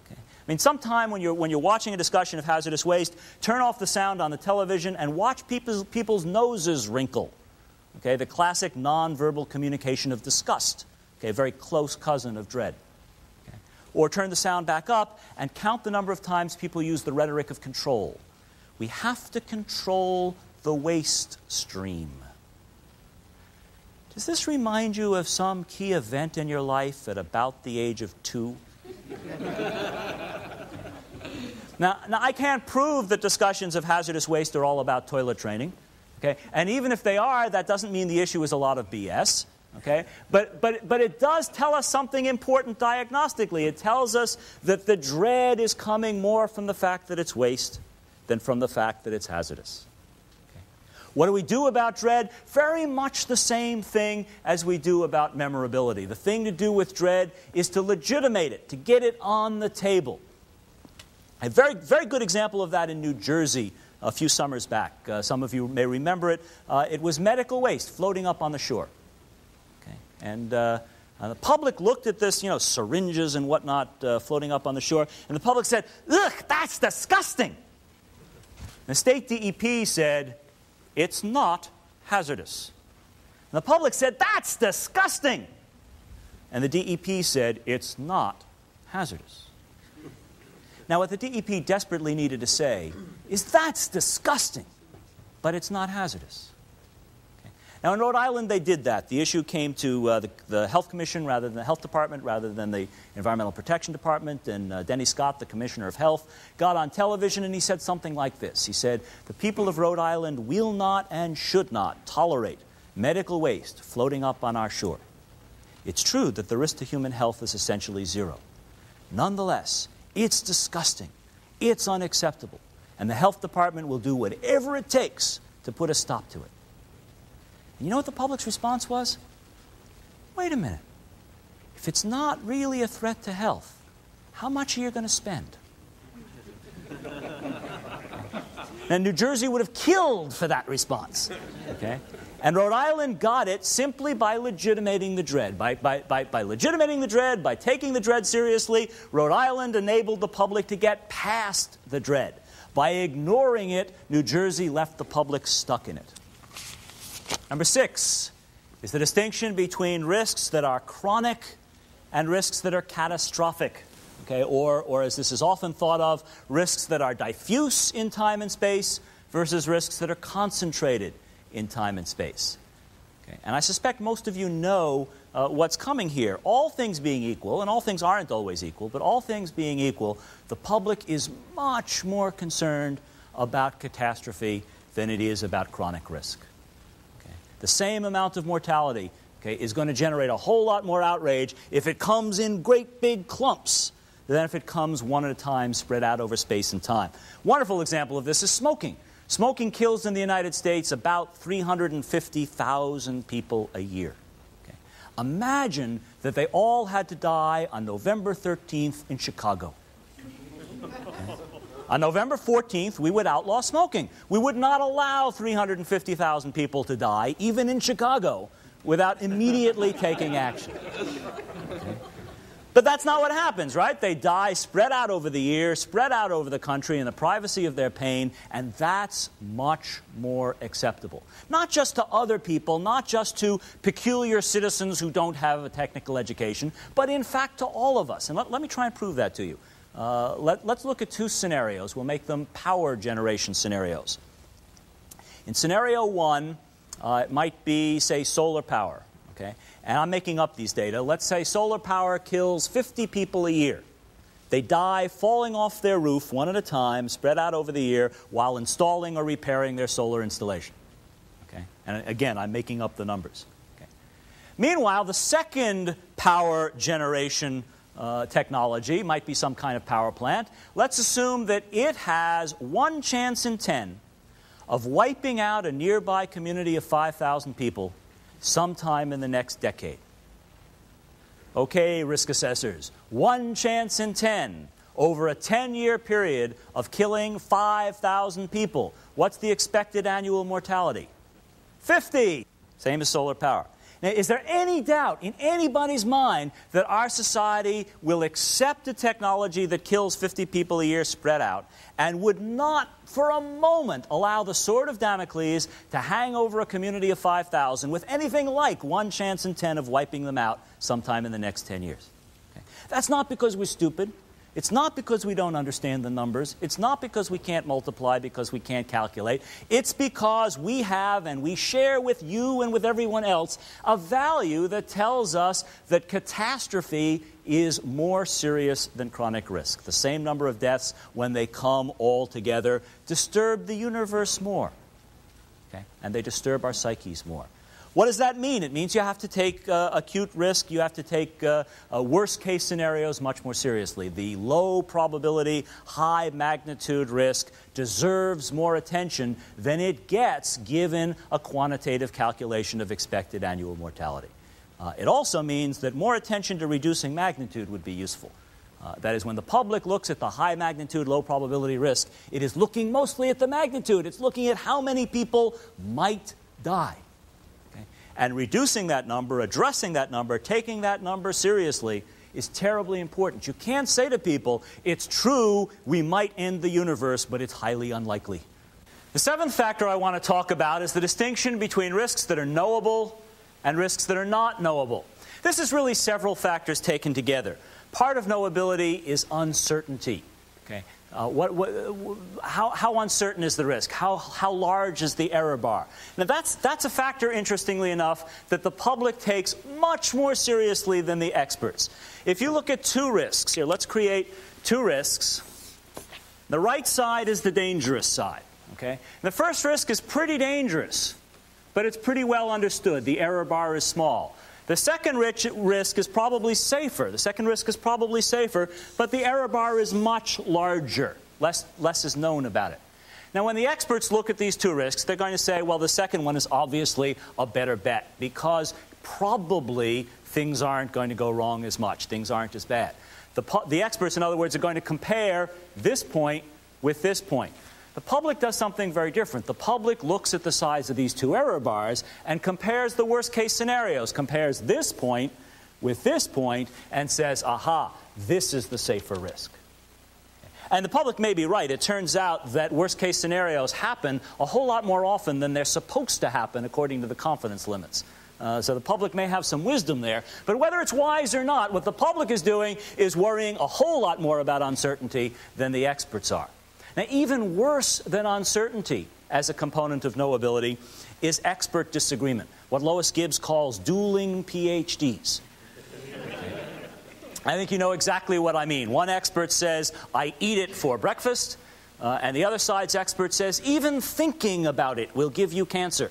Speaker 2: Okay? I mean, sometime when you're, when you're watching a discussion of hazardous waste, turn off the sound on the television and watch people's, people's noses wrinkle. Okay, the classic nonverbal communication of disgust. Okay, a very close cousin of dread. Okay. or turn the sound back up and count the number of times people use the rhetoric of control. We have to control the waste stream. Does this remind you of some key event in your life at about the age of two? now, now, I can't prove that discussions of hazardous waste are all about toilet training. Okay? And even if they are, that doesn't mean the issue is a lot of BS. Okay? But, but, but it does tell us something important diagnostically. It tells us that the dread is coming more from the fact that it's waste than from the fact that it's hazardous. Okay? What do we do about dread? Very much the same thing as we do about memorability. The thing to do with dread is to legitimate it, to get it on the table. A very, very good example of that in New Jersey a few summers back. Uh, some of you may remember it. Uh, it was medical waste floating up on the shore. And uh, uh, the public looked at this, you know, syringes and whatnot uh, floating up on the shore, and the public said, Ugh, that's disgusting. The state DEP said, It's not hazardous. And the public said, That's disgusting. And the DEP said, It's not hazardous. Now, what the DEP desperately needed to say is, That's disgusting, but it's not hazardous. Now, in Rhode Island, they did that. The issue came to uh, the, the, Health Commission rather than the Health Department, rather than the Environmental Protection Department. And uh, Denny Scott, the Commissioner of Health, got on television and he said something like this He said, The people of Rhode Island will not and should not tolerate medical waste floating up on our shore. It's true that the risk to human health is essentially zero. Nonetheless, it's disgusting, it's unacceptable, and the Health Department will do whatever it takes to put a stop to it. And you know what the public's response was? Wait a minute. If it's not really a threat to health, how much are you going to spend? and New Jersey would have killed for that response. Okay? And Rhode Island got it simply by legitimating the dread. By, by, by, by legitimating the dread, by taking the dread seriously, Rhode Island enabled the public to get past the dread. By ignoring it, New Jersey left the public stuck in it. Number six is the distinction between risks that are chronic and risks that are catastrophic. Okay, or, or as this is often thought of, risks that are diffuse in time and space versus risks that are concentrated in time and space. Okay, and I suspect most of you know uh, what's coming here. All things being equal, and all things aren't always equal, but all things being equal, the public is much more concerned about catastrophe than it is about chronic risk the same amount of mortality okay, is going to generate a whole lot more outrage if it comes in great big clumps than if it comes one at a time spread out over space and time. Wonderful example of this is smoking. Smoking kills in the United States about 350,000 people a year. Okay. Imagine that they all had to die on November 13th in Chicago. On November 14th, we would outlaw smoking. We would not allow 350,000 people to die, even in Chicago, without immediately taking action. Okay. But that's not what happens, right? They die spread out over the year, spread out over the country in the privacy of their pain, and that's much more acceptable. Not just to other people, not just to peculiar citizens who don't have a technical education, but in fact to all of us. And let, let me try and prove that to you. Uh, let, us look at two scenarios. We'll make them power generation scenarios. In scenario one, uh, it might be, say, solar power. Okay? And I'm making up these data. Let's say solar power kills 50 people a year. They die falling off their roof one at a time, spread out over the year, while installing or repairing their solar installation. Okay? And again, I'm making up the numbers. Okay? Meanwhile, the second power generation uh, technology, might be some kind of power plant. Let's assume that it has one chance in 10 of wiping out a nearby community of 5,000 people sometime in the next decade. Okay, risk assessors, one chance in 10 over a 10 year period of killing 5,000 people. What's the expected annual mortality? 50. Same as solar power. Now, is there any doubt in anybody's mind that our society will accept a technology that kills 50 people a year spread out and would not for a moment allow the sword of Damocles to hang over a community of 5,000 with anything like one chance in 10 of wiping them out sometime in the next 10 years? Okay. That's not because we're stupid. It's not because we don't understand the numbers. It's not because we can't multiply, because we can't calculate. It's because we have and we share with you and with everyone else a value that tells us that catastrophe is more serious than chronic risk. The same number of deaths, when they come all together, disturb the universe more. Okay? And they disturb our psyches more. What does that mean? It means you have to take uh, acute risk, you have to take uh, uh, worst case scenarios much more seriously. The low probability, high magnitude risk deserves more attention than it gets given a quantitative calculation of expected annual mortality. Uh, it also means that more attention to reducing magnitude would be useful. Uh, that is, when the public looks at the high magnitude, low probability risk, it is looking mostly at the magnitude. It's looking at how many people might die and reducing that number, addressing that number, taking that number seriously is terribly important. You can't say to people, it's true, we might end the universe, but it's highly unlikely. The seventh factor I want to talk about is the distinction between risks that are knowable and risks that are not knowable. This is really several factors taken together. Part of knowability is uncertainty. Okay? Uh, what, what, how, how, uncertain is the risk? How, how large is the error bar? Now, that's, that's a factor, interestingly enough, that the public takes much more seriously than the experts. If you look at two risks, here, let's create two risks. The right side is the dangerous side. Okay? The first risk is pretty dangerous, but it's pretty well understood. The error bar is small. The second risk is probably safer. The second risk is probably safer, but the error bar is much larger. Less, less is known about it. Now, when the experts look at these two risks, they're going to say, well, the second one is obviously a better bet because probably things aren't going to go wrong as much, things aren't as bad. The, the experts, in other words, are going to compare this point with this point. The public does something very different. The public looks at the size of these two error bars and compares the worst case scenarios, compares this point with this point, and says, aha, this is the safer risk. And the public may be right. It turns out that worst case scenarios happen a whole lot more often than they're supposed to happen according to the confidence limits. Uh, so the public may have some wisdom there. But whether it's wise or not, what the public is doing is worrying a whole lot more about uncertainty than the experts are. Now, even worse than uncertainty as a component of knowability is expert disagreement, what Lois Gibbs calls dueling PhDs. I think you know exactly what I mean. One expert says, I eat it for breakfast, uh, and the other side's expert says, even thinking about it will give you cancer.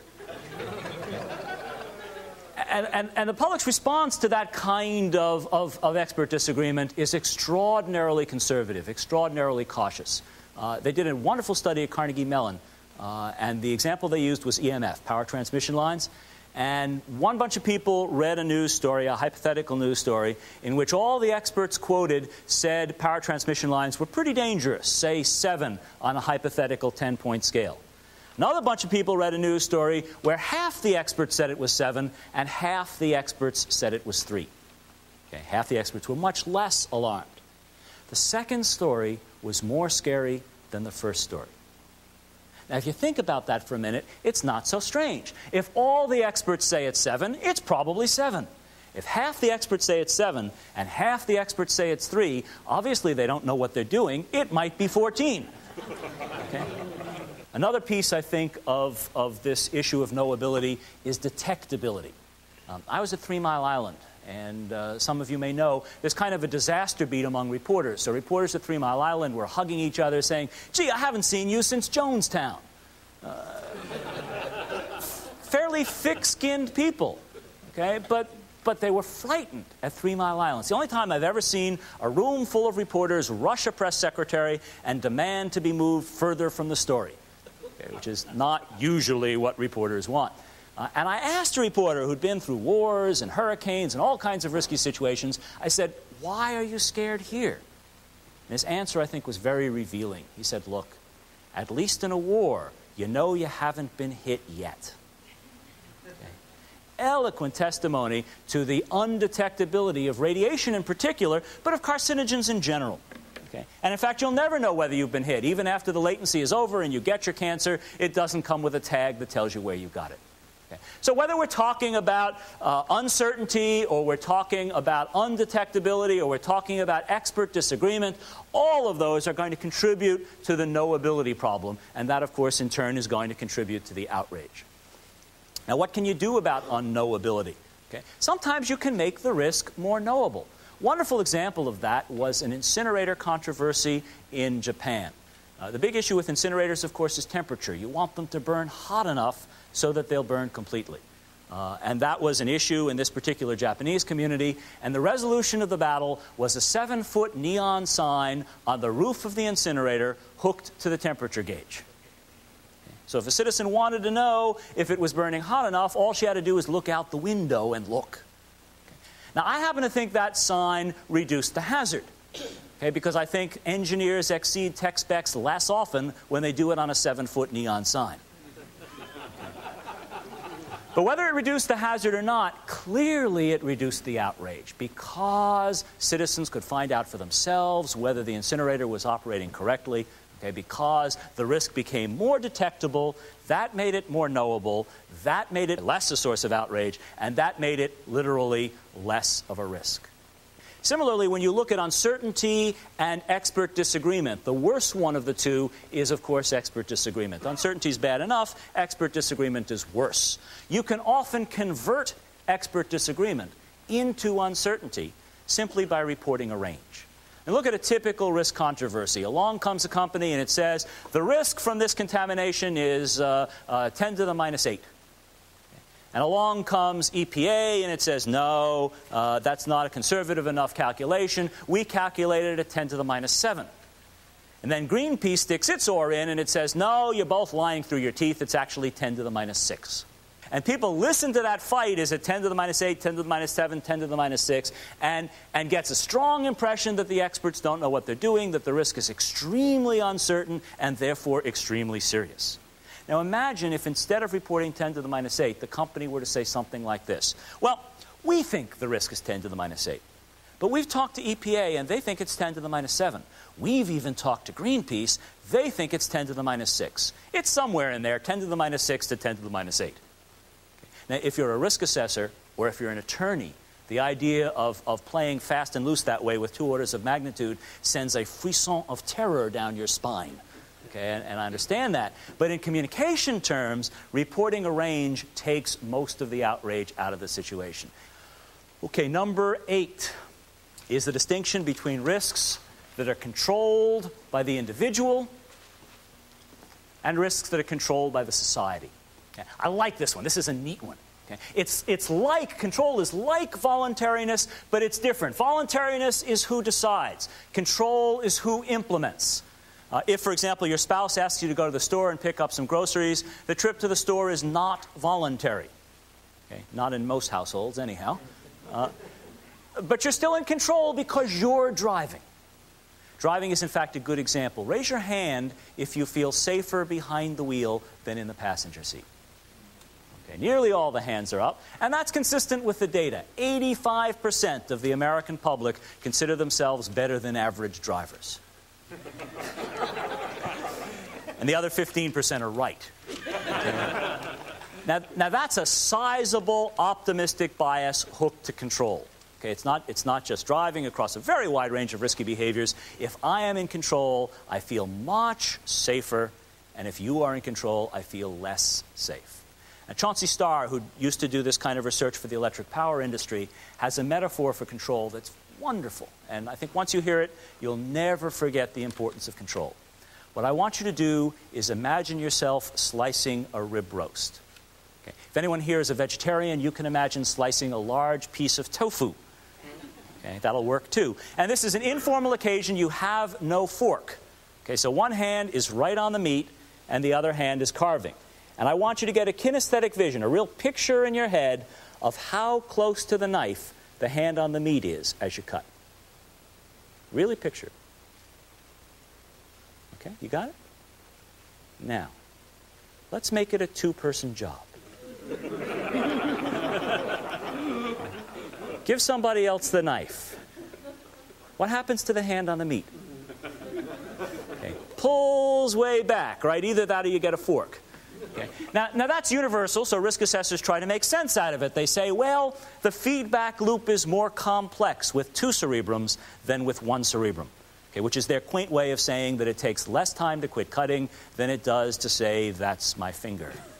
Speaker 2: and, and, and, the public's response to that kind of, of, of expert disagreement is extraordinarily conservative, extraordinarily cautious. Uh, they did a wonderful study at Carnegie Mellon, uh, and the example they used was EMF, power transmission lines. And one bunch of people read a news story, a hypothetical news story, in which all the experts quoted said power transmission lines were pretty dangerous, say seven on a hypothetical 10 point scale. Another bunch of people read a news story where half the experts said it was seven and half the experts said it was three. Okay, half the experts were much less alarmed. The second story was more scary than the first story. Now, if you think about that for a minute, it's not so strange. If all the experts say it's seven, it's probably seven. If half the experts say it's seven and half the experts say it's three, obviously they don't know what they're doing. It might be 14. Okay? Another piece, I think, of, of this issue of knowability is detectability. Um, I was at Three Mile Island and uh, some of you may know there's kind of a disaster beat among reporters. So, reporters at Three Mile Island were hugging each other, saying, Gee, I haven't seen you since Jonestown. Uh, fairly thick skinned people, okay? But, but they were frightened at Three Mile Island. It's the only time I've ever seen a room full of reporters rush a press secretary and demand to be moved further from the story, okay, which is not usually what reporters want. Uh, and I asked a reporter who'd been through wars and hurricanes and all kinds of risky situations, I said, Why are you scared here? And his answer, I think, was very revealing. He said, Look, at least in a war, you know you haven't been hit yet. Okay. Eloquent testimony to the undetectability of radiation in particular, but of carcinogens in general. Okay. And in fact, you'll never know whether you've been hit. Even after the latency is over and you get your cancer, it doesn't come with a tag that tells you where you got it. So, whether we're talking about uh, uncertainty or we're talking about undetectability or we're talking about expert disagreement, all of those are going to contribute to the knowability problem. And that, of course, in turn is going to contribute to the outrage. Now, what can you do about unknowability? Okay. Sometimes you can make the risk more knowable. Wonderful example of that was an incinerator controversy in Japan. Uh, the big issue with incinerators, of course, is temperature. You want them to burn hot enough so that they'll burn completely. Uh, and that was an issue in this particular Japanese community. And the resolution of the battle was a seven foot neon sign on the roof of the incinerator hooked to the temperature gauge. So if a citizen wanted to know if it was burning hot enough, all she had to do was look out the window and look. Now, I happen to think that sign reduced the hazard. Okay, because I think engineers exceed tech specs less often when they do it on a seven foot neon sign. But whether it reduced the hazard or not, clearly it reduced the outrage because citizens could find out for themselves whether the incinerator was operating correctly. Okay, because the risk became more detectable, that made it more knowable, that made it less a source of outrage, and that made it literally less of a risk. Similarly, when you look at uncertainty and expert disagreement, the worst one of the two is, of course, expert disagreement. Uncertainty is bad enough, expert disagreement is worse. You can often convert expert disagreement into uncertainty simply by reporting a range. And look at a typical risk controversy. Along comes a company and it says the risk from this contamination is uh, uh, 10 to the minus 8. And along comes EPA and it says, no, uh, that's not a conservative enough calculation. We calculated at 10 to the minus 7. And then Greenpeace sticks its oar in and it says, no, you're both lying through your teeth. It's actually 10 to the minus 6. And people listen to that fight is it 10 to the minus 8, 10 to the minus 7, 10 to the minus 6, and, and gets a strong impression that the experts don't know what they're doing, that the risk is extremely uncertain, and therefore extremely serious. Now imagine if instead of reporting 10 to the minus 8, the company were to say something like this Well, we think the risk is 10 to the minus 8. But we've talked to EPA and they think it's 10 to the minus 7. We've even talked to Greenpeace. They think it's 10 to the minus 6. It's somewhere in there, 10 to the minus 6 to 10 to the minus 8. Now, if you're a risk assessor or if you're an attorney, the idea of, of playing fast and loose that way with two orders of magnitude sends a frisson of terror down your spine. Okay, and, and I understand that. But in communication terms, reporting a range takes most of the outrage out of the situation. Okay, number eight is the distinction between risks that are controlled by the individual and risks that are controlled by the society. Okay, I like this one. This is a neat one. It's, it's like, control is like voluntariness, but it's different. Voluntariness is who decides, control is who implements. Uh, if, for example, your spouse asks you to go to the store and pick up some groceries, the trip to the store is not voluntary. Okay? Not in most households, anyhow. Uh, but you're still in control because you're driving. Driving is, in fact, a good example. Raise your hand if you feel safer behind the wheel than in the passenger seat. Okay, nearly all the hands are up, and that's consistent with the data. 85% of the American public consider themselves better than average drivers and the other 15% are right. now, now, that's a sizable optimistic bias hooked to control. Okay, it's not, it's not just driving across a very wide range of risky behaviors. If I am in control, I feel much safer, and if you are in control, I feel less safe. Now, Chauncey Starr, who used to do this kind of research for the electric power industry, has a metaphor for control that's wonderful. And I think once you hear it, you'll never forget the importance of control. What I want you to do is imagine yourself slicing a rib roast. Okay. If anyone here is a vegetarian, you can imagine slicing a large piece of tofu. Okay, that'll work too. And this is an informal occasion, you have no fork. Okay, so one hand is right on the meat, and the other hand is carving. And I want you to get a kinesthetic vision, a real picture in your head of how close to the knife the hand on the meat is as you cut. Really picture. Okay, you got it? Now, let's make it a two person job. Give somebody else the knife. What happens to the hand on the meat? Okay. Pulls way back, right? Either that or you get a fork. Okay. Now, now that's universal, so risk assessors try to make sense out of it. They say, well, the feedback loop is more complex with two cerebrums than with one cerebrum. Okay, which is their quaint way of saying that it takes less time to quit cutting than it does to say, that's my finger.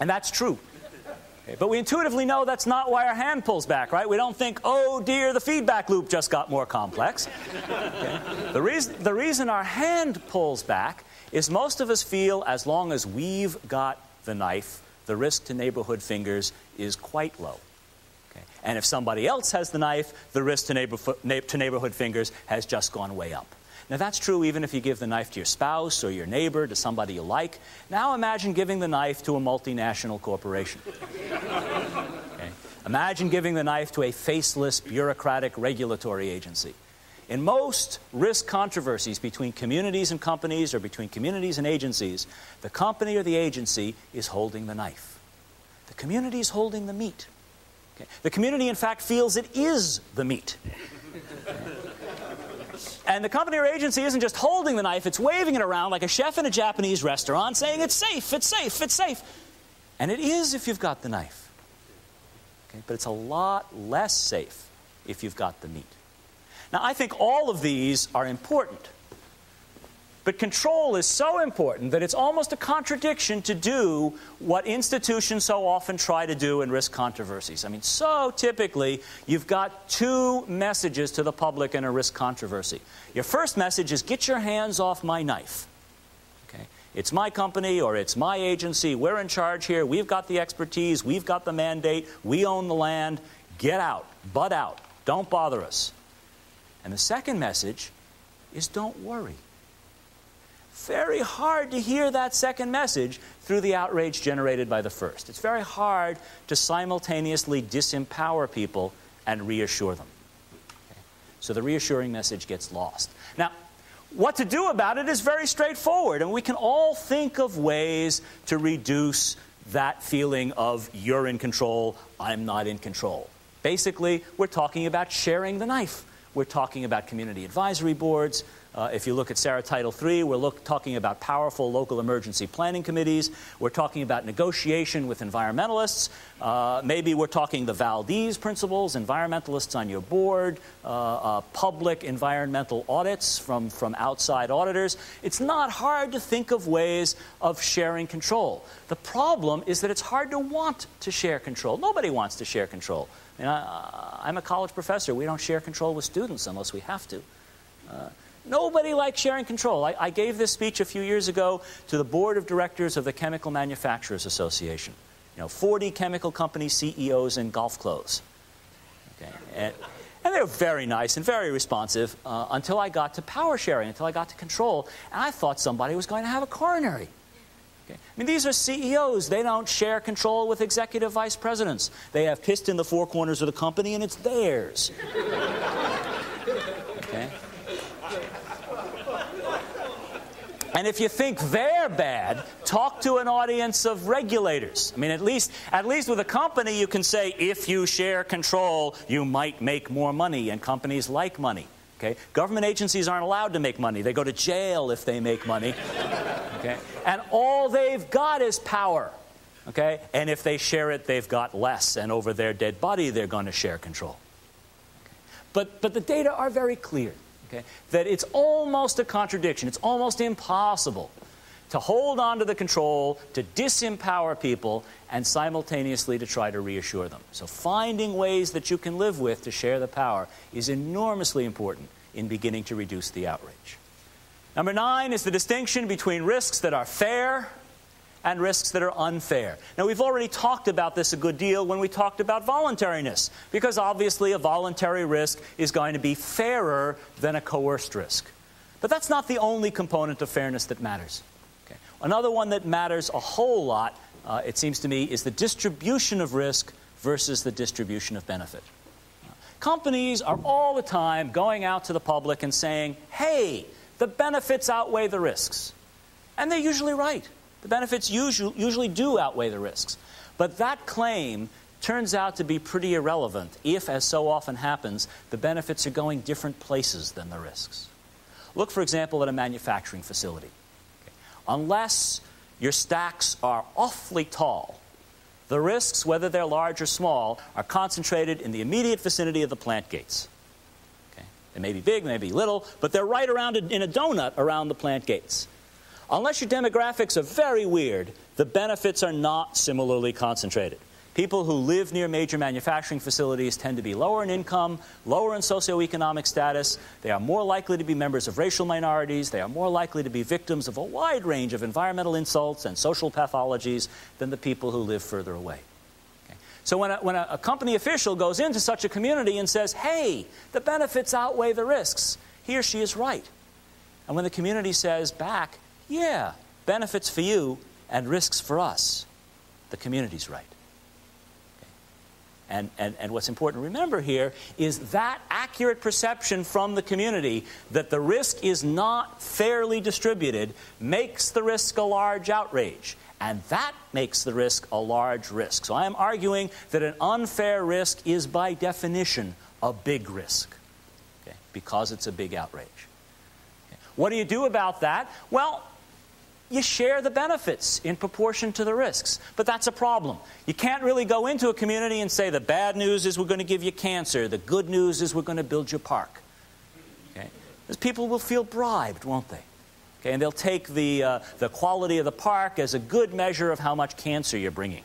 Speaker 2: and that's true. But we intuitively know that's not why our hand pulls back, right? We don't think, oh dear, the feedback loop just got more complex. Okay? The, reason, the reason our hand pulls back is most of us feel as long as we've got the knife, the risk to neighborhood fingers is quite low. Okay? And if somebody else has the knife, the risk to, neighborhood, to neighborhood fingers has just gone way up. Now, that's true even if you give the knife to your spouse or your neighbor, to somebody you like. Now, imagine giving the knife to a multinational corporation. Okay? Imagine giving the knife to a faceless, bureaucratic regulatory agency. In most risk controversies between communities and companies or between communities and agencies, the company or the agency is holding the knife. The community is holding the meat. Okay? The community, in fact, feels it is the meat. And the company or agency isn't just holding the knife, it's waving it around like a chef in a Japanese restaurant saying, It's safe, it's safe, it's safe. And it is if you've got the knife. Okay? But it's a lot less safe if you've got the meat. Now, I think all of these are important. But control is so important that it's almost a contradiction to do what institutions so often try to do in risk controversies. I mean, so typically, you've got two messages to the public in a risk controversy. Your first message is get your hands off my knife. Okay? It's my company or it's my agency. We're in charge here. We've got the expertise. We've got the mandate. We own the land. Get out. Butt out. Don't bother us. And the second message is don't worry very hard to hear that second message through the outrage generated by the first. It's very hard to simultaneously disempower people and reassure them. Okay? So the reassuring message gets lost. Now, what to do about it is very straightforward, and we can all think of ways to reduce that feeling of you're in control, I'm not in control. Basically, we're talking about sharing the knife. We're talking about community advisory boards. Uh, if you look at SARA Title III, we're look, talking about powerful local emergency planning committees. We're talking about negotiation with environmentalists. Uh, maybe we're talking the Valdez principles, environmentalists on your board, uh, uh, public environmental audits from, from outside auditors. It's not hard to think of ways of sharing control. The problem is that it's hard to want to share control. Nobody wants to share control. I mean, I, am a college professor. We don't share control with students unless we have to. Nobody likes sharing control. I, I, gave this speech a few years ago to the board of directors of the Chemical Manufacturers Association. You know, 40 chemical company CEOs in golf clothes. Okay. And, and they were very nice and very responsive uh, until I got to power sharing, until I got to control. And I thought somebody was going to have a coronary. Okay. I mean, these are CEOs. They don't share control with executive vice presidents. They have pissed in the four corners of the company, and it's theirs. okay? And if you think they're bad, talk to an audience of regulators. I mean, at least, at least with a company, you can say, if you share control, you might make more money, and companies like money. Okay? Government agencies aren't allowed to make money. They go to jail if they make money. Okay? And all they've got is power. Okay? And if they share it, they've got less. And over their dead body, they're going to share control. But, but the data are very clear. Okay? That it's almost a contradiction. It's almost impossible to hold on to the control, to disempower people, and simultaneously to try to reassure them. So, finding ways that you can live with to share the power is enormously important in beginning to reduce the outrage. Number nine is the distinction between risks that are fair and risks that are unfair. Now, we've already talked about this a good deal when we talked about voluntariness, because obviously a voluntary risk is going to be fairer than a coerced risk. But that's not the only component of fairness that matters. Okay. Another one that matters a whole lot, uh, it seems to me, is the distribution of risk versus the distribution of benefit. companies are all the time going out to the public and saying, hey, the benefits outweigh the risks. And they're usually right. The benefits usually, usually do outweigh the risks. But that claim turns out to be pretty irrelevant if, as so often happens, the benefits are going different places than the risks. Look, for example, at a manufacturing facility. Unless your stacks are awfully tall, the risks, whether they're large or small, are concentrated in the immediate vicinity of the plant gates. Okay. They may be big, they may be little, but they're right around in a donut around the plant gates. Unless your demographics are very weird, the benefits are not similarly concentrated. People who live near major manufacturing facilities tend to be lower in income, lower in socioeconomic status. They are more likely to be members of racial minorities. They are more likely to be victims of a wide range of environmental insults and social pathologies than the people who live further away. Okay. So when, a, when a, a company official goes into such a community and says, hey, the benefits outweigh the risks, he or she is right. And when the community says back, yeah, benefits for you and risks for us, the community's right. And, and, and what's important to remember here is that accurate perception from the community that the risk is not fairly distributed makes the risk a large outrage. And that makes the risk a large risk. So I am arguing that an unfair risk is by definition a big risk okay, because it's a big outrage. Okay. What do you do about that? Well, you share the benefits in proportion to the risks. But that's a problem. You can't really go into a community and say the bad news is we're going to give you cancer, the good news is we're going to build you a park. Okay? Because people will feel bribed, won't they? Okay, and they'll take the, uh, the quality of the park as a good measure of how much cancer you're bringing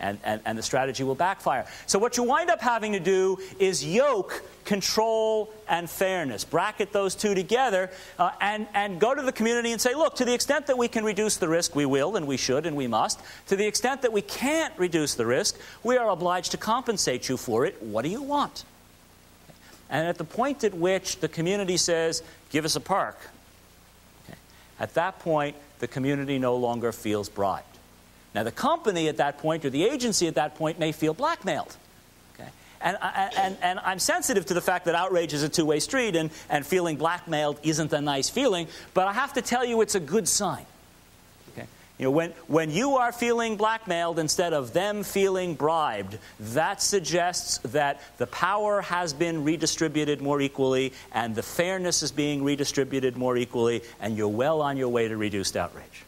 Speaker 2: and, and, and the strategy will backfire. So, what you wind up having to do is yoke control and fairness, bracket those two together, uh, and, and go to the community and say, look, to the extent that we can reduce the risk, we will, and we should, and we must. To the extent that we can't reduce the risk, we are obliged to compensate you for it. What do you want? And at the point at which the community says, give us a park, okay, at that point, the community no longer feels bribed. Now, the company at that point or the agency at that point may feel blackmailed. Okay? And, uh, and, and I'm sensitive to the fact that outrage is a two way street and, and feeling blackmailed isn't a nice feeling, but I have to tell you it's a good sign. Okay? You know, when, when you are feeling blackmailed instead of them feeling bribed, that suggests that the power has been redistributed more equally and the fairness is being redistributed more equally, and you're well on your way to reduced outrage.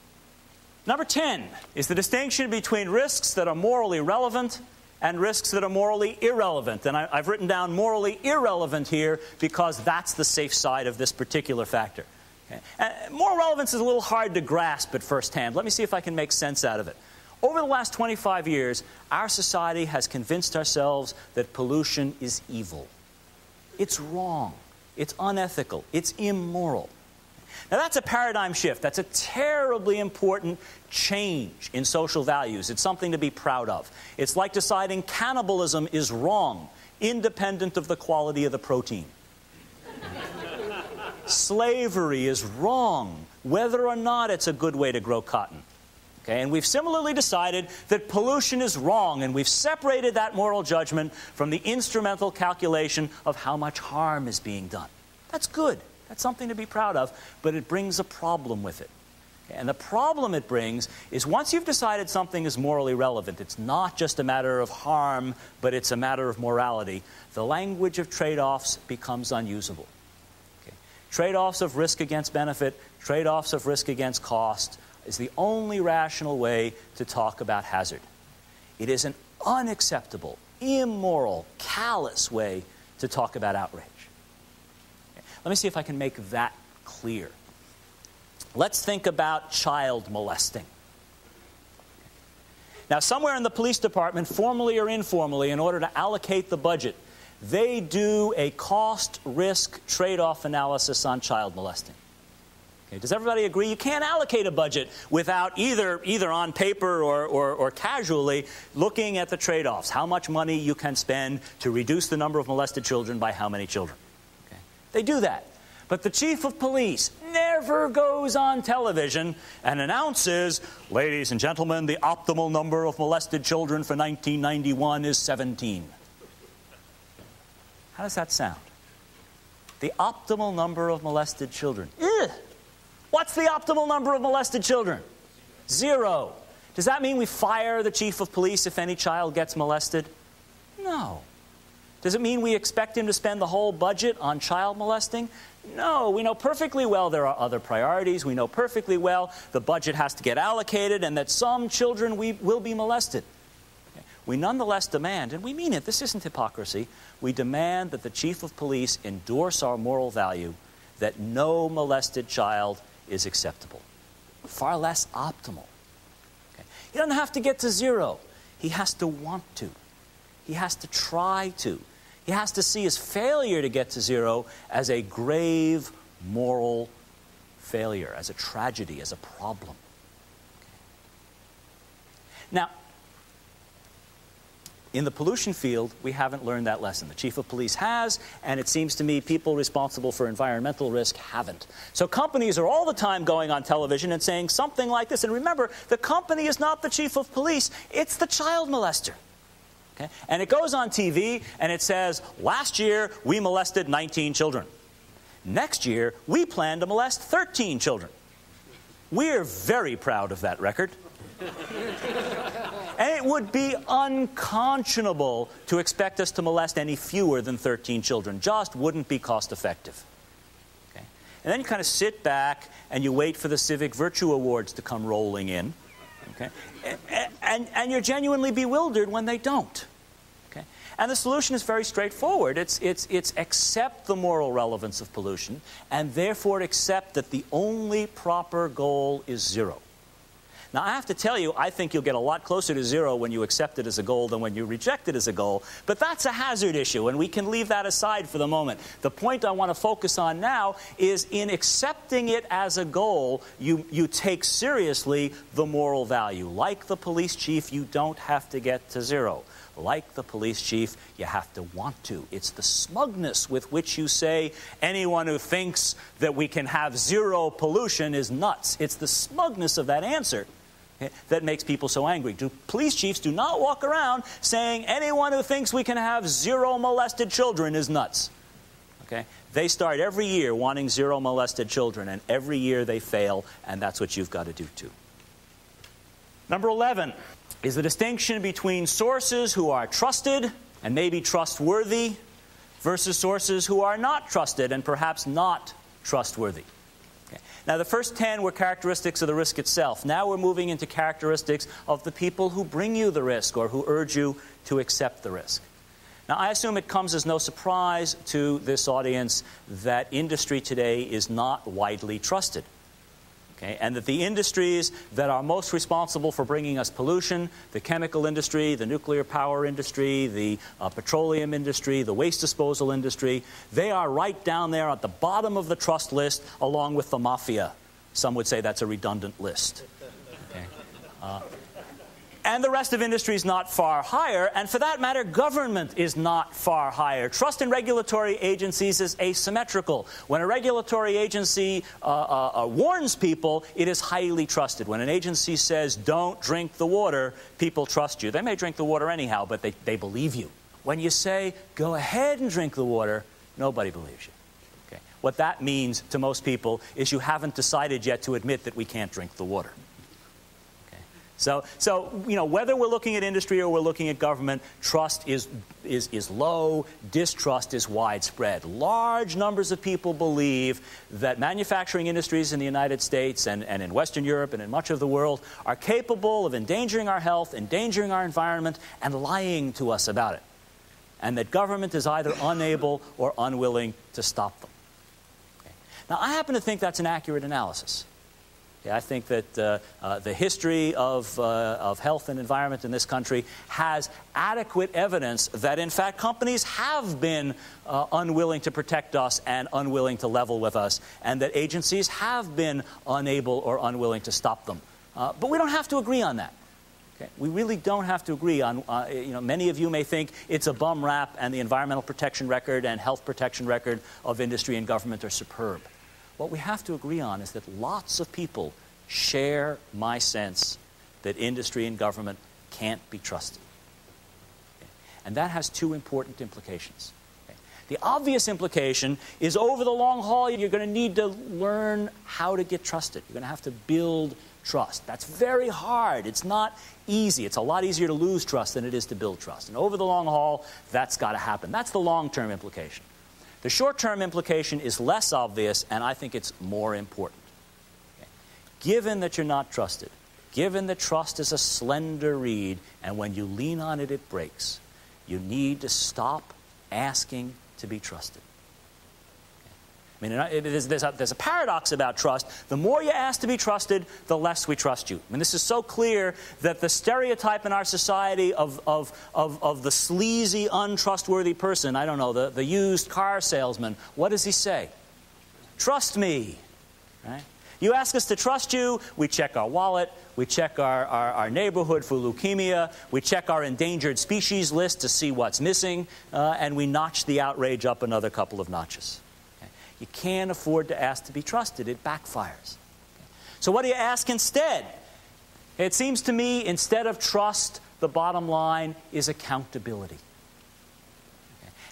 Speaker 2: Number 10 is the distinction between risks that are morally relevant and risks that are morally irrelevant. And I, have written down morally irrelevant here because that's the safe side of this particular factor. Okay? Uh, moral relevance is a little hard to grasp at first hand. Let me see if I can make sense out of it. Over the last 25 years, our society has convinced ourselves that pollution is evil. It's wrong. It's unethical. It's immoral. Now, that's a paradigm shift. That's a terribly important change in social values. It's something to be proud of. It's like deciding cannibalism is wrong, independent of the quality of the protein. Slavery is wrong, whether or not it's a good way to grow cotton. Okay, and we've similarly decided that pollution is wrong, and we've separated that moral judgment from the instrumental calculation of how much harm is being done. That's good. That's something to be proud of, but it brings a problem with it. And the problem it brings is once you've decided something is morally relevant, it's not just a matter of harm, but it's a matter of morality, the language of trade offs becomes unusable. Okay. Trade offs of risk against benefit, trade offs of risk against cost is the only rational way to talk about hazard. It is an unacceptable, immoral, callous way to talk about outrage. Let me see if I can make that clear. Let's think about child molesting. Now, somewhere in the police department, formally or informally, in order to allocate the budget, they do a cost risk trade off analysis on child molesting. Okay, does everybody agree? You can't allocate a budget without either, either on paper or, or, or casually looking at the trade offs. How much money you can spend to reduce the number of molested children by how many children. They do that. But the chief of police never goes on television and announces, ladies and gentlemen, the optimal number of molested children for 1991 is 17. How does that sound? The optimal number of molested children. Ugh. What's the optimal number of molested children? Zero. Does that mean we fire the chief of police if any child gets molested? No. Does it mean we expect him to spend the whole budget on child molesting? No, we know perfectly well there are other priorities. We know perfectly well the budget has to get allocated and that some children we, will be molested. We nonetheless demand, and we mean it, this isn't hypocrisy, we demand that the chief of police endorse our moral value that no molested child is acceptable, far less optimal. Okay? He doesn't have to get to zero, he has to want to, he has to try to. He has to see his failure to get to zero as a grave moral failure, as a tragedy, as a problem. Now, in the pollution field, we haven't learned that lesson. The chief of police has, and it seems to me people responsible for environmental risk haven't. So companies are all the time going on television and saying something like this. And remember, the company is not the chief of police, it's the child molester. And it goes on TV and it says, last year we molested 19 children. Next year, we plan to molest 13 children. We're very proud of that record. and it would be unconscionable to expect us to molest any fewer than 13 children. Just wouldn't be cost effective. Okay? And then you kind of sit back and you wait for the Civic Virtue Awards to come rolling in. Okay? And, and, and you're genuinely bewildered when they don't. And the solution is very straightforward. It's, it's, it's accept the moral relevance of pollution and therefore accept that the only proper goal is zero. Now, I have to tell you, I think you'll get a lot closer to zero when you accept it as a goal than when you reject it as a goal. But that's a hazard issue, and we can leave that aside for the moment. The point I want to focus on now is in accepting it as a goal, you, you take seriously the moral value. Like the police chief, you don't have to get to zero. Like the police chief, you have to want to. It's the smugness with which you say anyone who thinks that we can have zero pollution is nuts. It's the smugness of that answer that makes people so angry. Do, police chiefs do not walk around saying anyone who thinks we can have zero molested children is nuts. Okay? They start every year wanting zero molested children, and every year they fail, and that's what you've got to do too. Number 11 is the distinction between sources who are trusted and maybe trustworthy versus sources who are not trusted and perhaps not trustworthy. Now, the first 10 were characteristics of the risk itself. Now we're moving into characteristics of the people who bring you the risk or who urge you to accept the risk. Now, I assume it comes as no surprise to this audience that industry today is not widely trusted. Okay? And that the industries that are most responsible for bringing us pollution, the chemical industry, the nuclear power industry, the uh, petroleum industry, the waste disposal industry, they are right down there at the bottom of the trust list along with the mafia. Some would say that's a redundant list. Okay? Uh, and the rest of industry is not far higher, and for that matter, government is not far higher. Trust in regulatory agencies is asymmetrical. When a regulatory agency uh, uh, uh, warns people, it is highly trusted. When an agency says, don't drink the water, people trust you. They may drink the water anyhow, but they, they believe you. When you say, go ahead and drink the water, nobody believes you. Okay? What that means to most people is you haven't decided yet to admit that we can't drink the water. So, so, you know, whether we're looking at industry or we're looking at government, trust is, is, is low, distrust is widespread. Large numbers of people believe that manufacturing industries in the United States and, and in Western Europe and in much of the world are capable of endangering our health, endangering our environment, and lying to us about it. And that government is either unable or unwilling to stop them. Okay. Now, I happen to think that's an accurate analysis. I think that uh, uh, the history of, uh, of health and environment in this country has adequate evidence that, in fact, companies have been uh, unwilling to protect us and unwilling to level with us, and that agencies have been unable or unwilling to stop them. Uh, but we don't have to agree on that. Okay? We really don't have to agree on, uh, you know, many of you may think it's a bum rap and the environmental protection record and health protection record of industry and government are superb. What we have to agree on is that lots of people share my sense that industry and government can't be trusted. Okay? And that has two important implications. Okay? The obvious implication is over the long haul, you're going to need to learn how to get trusted. You're going to have to build trust. That's very hard. It's not easy. It's a lot easier to lose trust than it is to build trust. And over the long haul, that's got to happen. That's the long term implication. The short term implication is less obvious, and I think it's more important. Okay. Given that you're not trusted, given that trust is a slender reed, and when you lean on it, it breaks, you need to stop asking to be trusted. I mean, it is, there's, a, there's, a, paradox about trust. The more you ask to be trusted, the less we trust you. I mean, this is so clear that the stereotype in our society of, of, of, of the sleazy, untrustworthy person, I don't know, the, the used car salesman, what does he say? Trust me. Right? You ask us to trust you, we check our wallet, we check our, our, our, neighborhood for leukemia, we check our endangered species list to see what's missing, uh, and we notch the outrage up another couple of notches. You can't afford to ask to be trusted, it backfires. So, what do you ask instead? It seems to me, instead of trust, the bottom line is accountability.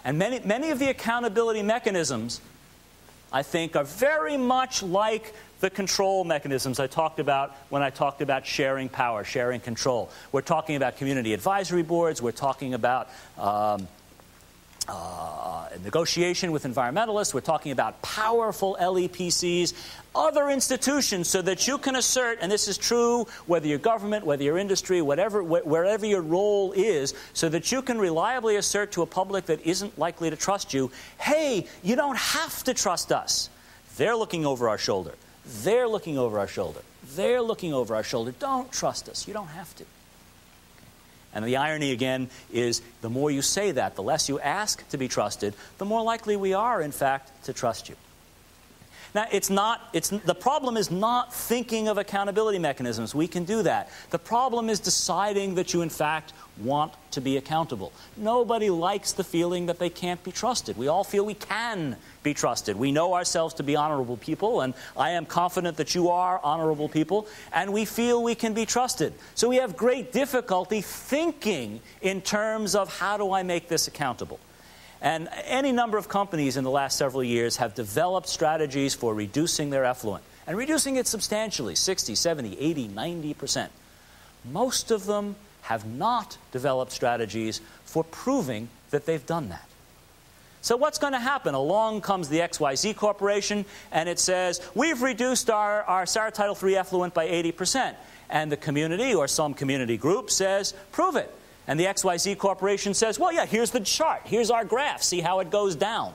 Speaker 2: And many, many of the accountability mechanisms, I think, are very much like the control mechanisms I talked about when I talked about sharing power, sharing control. We're talking about community advisory boards, we're talking about um, uh, negotiation with environmentalists. We're talking about powerful LEPCs, other institutions, so that you can assert, and this is true whether you're government, whether you're industry, whatever, wh- wherever your role is, so that you can reliably assert to a public that isn't likely to trust you, hey, you don't have to trust us. They're looking over our shoulder. They're looking over our shoulder. They're looking over our shoulder. Don't trust us. You don't have to. And the irony again is the more you say that, the less you ask to be trusted, the more likely we are, in fact, to trust you. Now, it's not, it's, the problem is not thinking of accountability mechanisms. We can do that. The problem is deciding that you, in fact, want to be accountable. Nobody likes the feeling that they can't be trusted. We all feel we can be trusted. We know ourselves to be honorable people, and I am confident that you are honorable people, and we feel we can be trusted. So we have great difficulty thinking in terms of how do I make this accountable. And any number of companies in the last several years have developed strategies for reducing their effluent and reducing it substantially 60, 70, 80, 90%. Most of them have not developed strategies for proving that they've done that. So, what's going to happen? Along comes the XYZ Corporation and it says, We've reduced our, our SARA Title III effluent by 80%. And the community or some community group says, Prove it. And the XYZ Corporation says, well, yeah, here's the chart. Here's our graph. See how it goes down.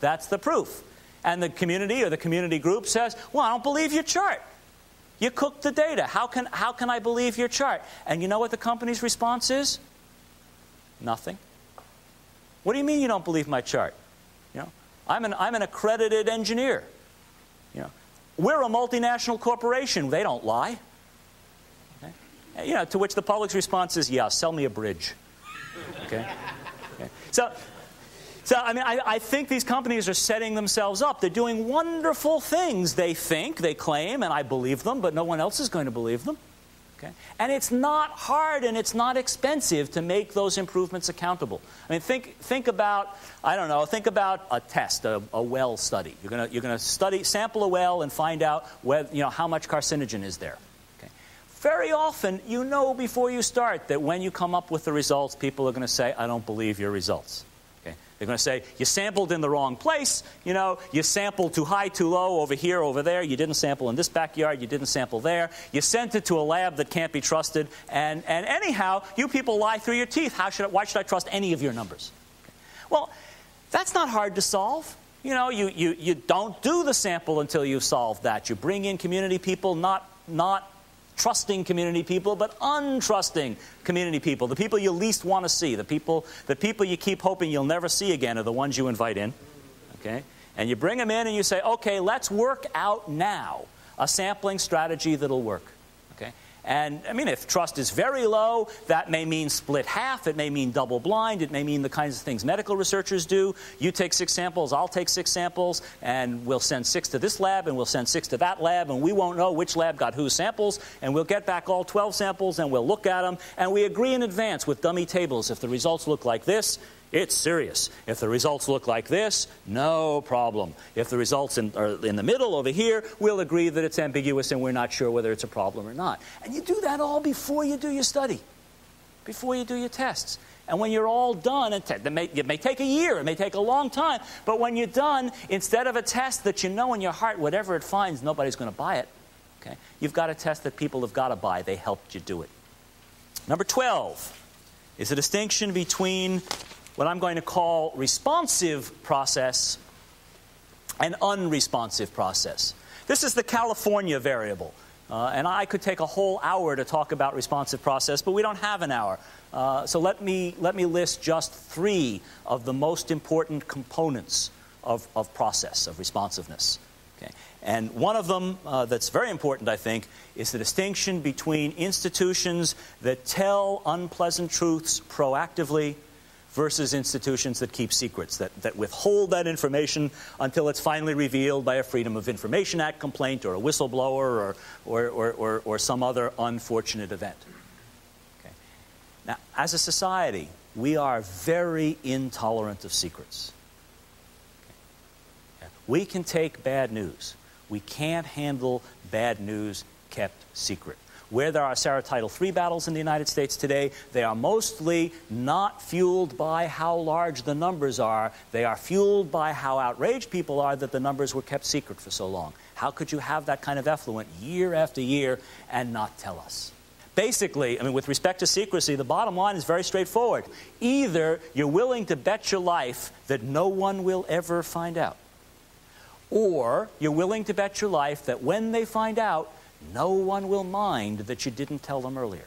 Speaker 2: That's the proof. And the community or the community group says, well, I don't believe your chart. You cooked the data. How can, how can I believe your chart? And you know what the company's response is? Nothing. What do you mean you don't believe my chart? You know, I'm an, I'm an accredited engineer. You know, we're a multinational corporation. They don't lie. You know, to which the public's response is, yeah, sell me a bridge. Okay? okay. So, so, I mean, I, I, think these companies are setting themselves up. They're doing wonderful things, they think, they claim, and I believe them, but no one else is going to believe them. Okay? And it's not hard and it's not expensive to make those improvements accountable. I mean, think, think about, I don't know, think about a test, a, a well study. You're going you're gonna study, sample a well and find out whether, you know, how much carcinogen is there. Very often, you know before you start that when you come up with the results, people are going to say, I don't believe your results. Okay? They're going to say, you sampled in the wrong place, you know, you sampled too high, too low, over here, over there, you didn't sample in this backyard, you didn't sample there, you sent it to a lab that can't be trusted, and, and anyhow, you people lie through your teeth. How should I, why should I trust any of your numbers? Okay. Well, that's not hard to solve. You know, you, you, you don't do the sample until you've solved that. You bring in community people, not, not trusting community people, but untrusting community people, the people you least want to see, the people, the people you keep hoping you'll never see again are the ones you invite in. Okay? And you bring them in and you say, okay, let's work out now a sampling strategy that'll work. And I mean, if trust is very low, that may mean split half, it may mean double blind, it may mean the kinds of things medical researchers do. You take six samples, I'll take six samples, and we'll send six to this lab, and we'll send six to that lab, and we won't know which lab got whose samples, and we'll get back all 12 samples, and we'll look at them, and we agree in advance with dummy tables. If the results look like this, It's serious. If the results look like this, no problem. If the results in, are in the middle over here, we'll agree that it's ambiguous and we're not sure whether it's a problem or not. And you do that all before you do your study, before you do your tests. And when you're all done, it may, it may take a year, it may take a long time, but when you're done, instead of a test that you know in your heart, whatever it finds, nobody's going to buy it, okay? You've got a test that people have got to buy. They helped you do it. Number 12 is a distinction between what I'm going to call responsive process and unresponsive process. This is the California variable. Uh, and I could take a whole hour to talk about responsive process, but we don't have an hour. Uh, so let me, let me list just three of the most important components of, of process, of responsiveness. Okay. And one of them uh, that's very important, I think, is the distinction between institutions that tell unpleasant truths proactively versus institutions that keep secrets, that, that withhold that information until it's finally revealed by a Freedom of Information Act complaint or a whistleblower or, or, or, or, or some other unfortunate event. Okay. Now, as a society, we are very intolerant of secrets. Okay. We can take bad news. We can't handle bad news kept secret. Where there are SARA Title III battles in the United States today, they are mostly not fueled by how large the numbers are. They are fueled by how outraged people are that the numbers were kept secret for so long. How could you have that kind of effluent year after year and not tell us? Basically, I mean, with respect to secrecy, the bottom line is very straightforward. Either you're willing to bet your life that no one will ever find out, or you're willing to bet your life that when they find out, no one will mind that you didn't tell them earlier.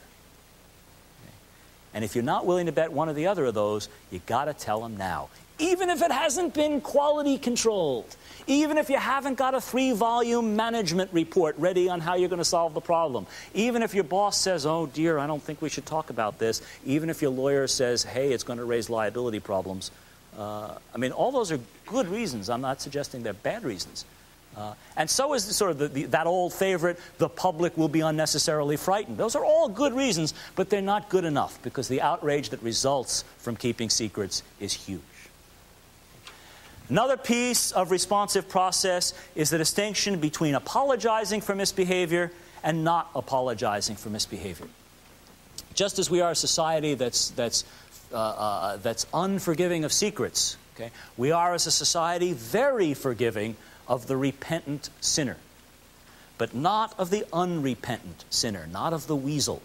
Speaker 2: And if you're not willing to bet one or the other of those, you got to tell them now. Even if it hasn't been quality controlled, even if you haven't got a three volume management report ready on how you're going to solve the problem, even if your boss says, oh dear, I don't think we should talk about this, even if your lawyer says, hey, it's going to raise liability problems. Uh, I mean, all those are good reasons. I'm not suggesting they're bad reasons. Uh, and so is sort of the, the, that old favorite, the public will be unnecessarily frightened. Those are all good reasons, but they're not good enough because the outrage that results from keeping secrets is huge. Another piece of responsive process is the distinction between apologizing for misbehavior and not apologizing for misbehavior. Just as we are a society that's, that's, uh, uh, that's unforgiving of secrets, okay, we are as a society very forgiving of the repentant sinner, but not of the unrepentant sinner, not of the weasel.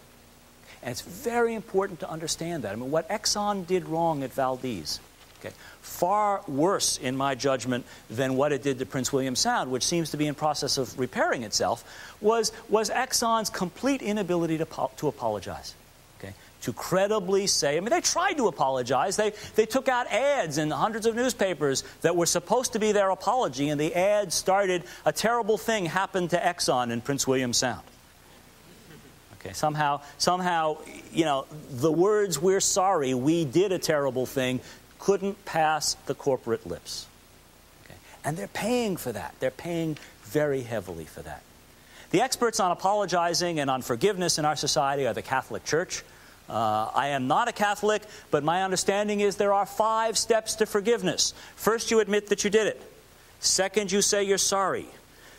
Speaker 2: And it's very important to understand that. I mean, what Exxon did wrong at Valdez, okay, far worse, in my judgment, than what it did to Prince William Sound, which seems to be in process of repairing itself, was, was Exxon's complete inability to, to apologize to credibly say, I mean, they tried to apologize. They, they took out ads in hundreds of newspapers that were supposed to be their apology, and the ads started a terrible thing happened to Exxon in Prince William Sound. Okay, somehow, somehow, you know, the words, we're sorry, we did a terrible thing, couldn't pass the corporate lips. Okay? And they're paying for that. They're paying very heavily for that. The experts on apologizing and on forgiveness in our society are the Catholic Church, uh, I am not a Catholic, but my understanding is there are five steps to forgiveness. First, you admit that you did it. Second, you say you're sorry.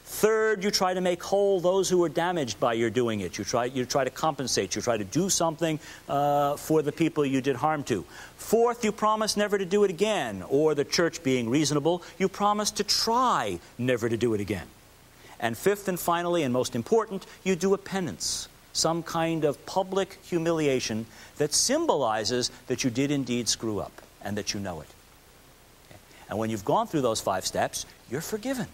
Speaker 2: Third, you try to make whole those who were damaged by your doing it. You try, you try to compensate. You try to do something uh, for the people you did harm to. Fourth, you promise never to do it again, or the church being reasonable, you promise to try never to do it again. And fifth and finally, and most important, you do a penance some kind of public humiliation that symbolizes that you did indeed screw up and that you know it. And when you've gone through those five steps, you're forgiven.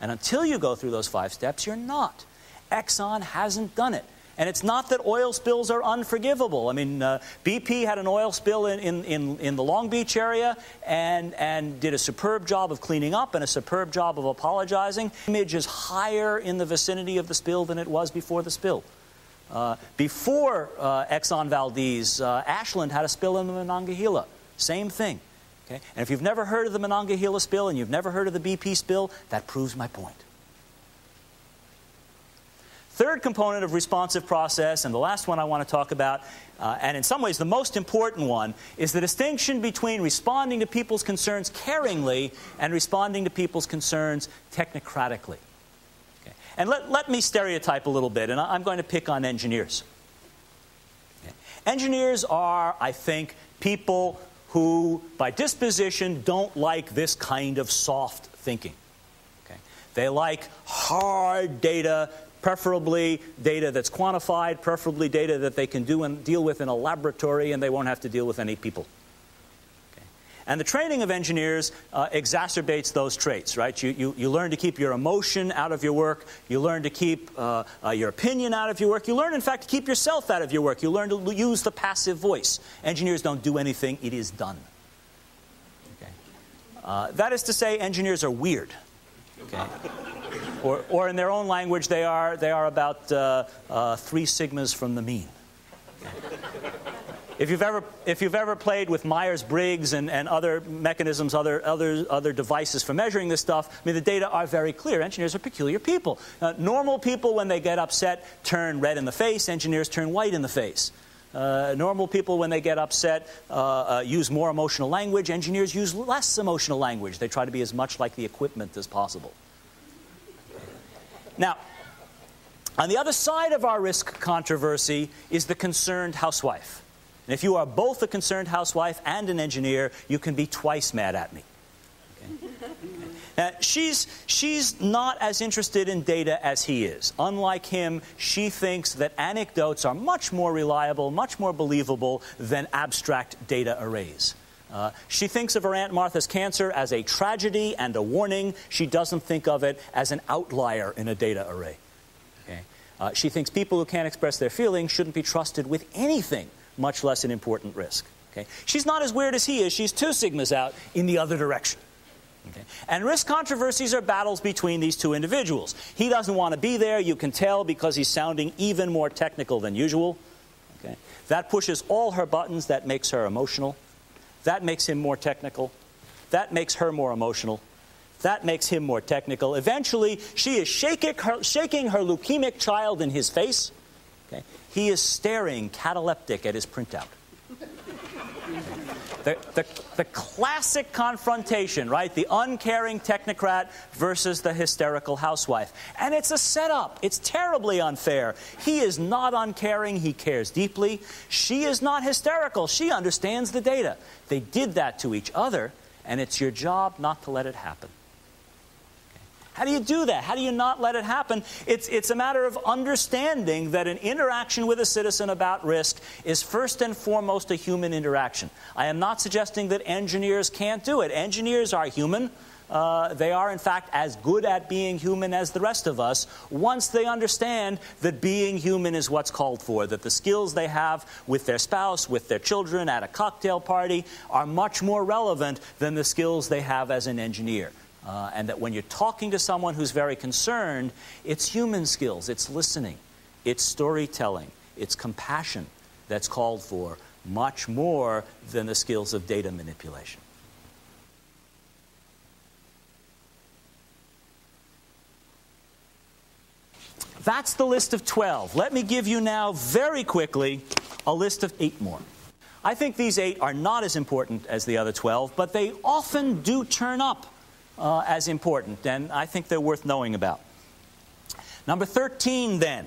Speaker 2: And until you go through those five steps, you're not. Exxon hasn't done it. And it's not that oil spills are unforgivable. I mean, uh, BP had an oil spill in, in, in, in, the Long Beach area and, and did a superb job of cleaning up and a superb job of apologizing. Image is higher in the vicinity of the spill than it was before the spill. Uh, before uh, Exxon Valdez, uh, Ashland had a spill in the Monongahela. Same thing. Okay? And if you've never heard of the Monongahela spill and you've never heard of the BP spill, that proves my point. Third component of responsive process, and the last one I want to talk about, uh, and in some ways the most important one, is the distinction between responding to people's concerns caringly and responding to people's concerns technocratically. Okay. And let, let me stereotype a little bit, and I'm going to pick on engineers. Okay. Engineers are, I think, people who, by disposition, don't like this kind of soft thinking. They like hard data, preferably data that's quantified, preferably data that they can do and deal with in a laboratory and they won't have to deal with any people. And the training of engineers uh, exacerbates those traits, right? You, you, you learn to keep your emotion out of your work. You learn to keep uh, uh, your opinion out of your work. You learn, in fact, to keep yourself out of your work. You learn to use the passive voice. Engineers don't do anything, it is done. Okay. Uh, that is to say, engineers are weird. Okay. Or, or in their own language, they are, they are about uh, uh, three sigmas from the mean. If you've ever, if you've ever played with Myers Briggs and, and other mechanisms, other, other, other devices for measuring this stuff, I mean, the data are very clear. Engineers are peculiar people. Uh, normal people, when they get upset, turn red in the face. Engineers turn white in the face. Uh, normal people, when they get upset, uh, uh, use more emotional language. Engineers use less emotional language. They try to be as much like the equipment as possible. Now, on the other side of our risk controversy is the concerned housewife. And if you are both a concerned housewife and an engineer, you can be twice mad at me. Okay? Now, she's, she's not as interested in data as he is. Unlike him, she thinks that anecdotes are much more reliable, much more believable than abstract data arrays. Uh, she thinks of her Aunt Martha's cancer as a tragedy and a warning. She doesn't think of it as an outlier in a data array. Okay? Uh, she thinks people who can't express their feelings shouldn't be trusted with anything, much less an important risk. Okay? She's not as weird as he is. She's two sigmas out in the other direction. Okay. And risk controversies are battles between these two individuals. He doesn't want to be there, you can tell, because he's sounding even more technical than usual. Okay. That pushes all her buttons, that makes her emotional. That makes him more technical. That makes her more emotional. That makes him more technical. Eventually, she is shaking her, shaking her leukemic child in his face. Okay? He is staring cataleptic at his printout. The, the, the, classic confrontation, right? The uncaring technocrat versus the hysterical housewife. And it's a setup. It's terribly unfair. He is not uncaring, he cares deeply. She is not hysterical, she understands the data. They did that to each other, and it's your job not to let it happen. How do you do that? How do you not let it happen? It's, it's a matter of understanding that an interaction with a citizen about risk is first and foremost a human interaction. I am not suggesting that engineers can't do it. Engineers are human. Uh, they are, in fact, as good at being human as the rest of us once they understand that being human is what's called for, that the skills they have with their spouse, with their children, at a cocktail party are much more relevant than the skills they have as an engineer. Uh, and that when you're talking to someone who's very concerned, it's human skills, it's listening, it's storytelling, it's compassion that's called for, much more than the skills of data manipulation. That's the list of 12. Let me give you now, very quickly, a list of eight more. I think these eight are not as important as the other 12, but they often do turn up uh, as important, and I think they're worth knowing about. Number 13, then,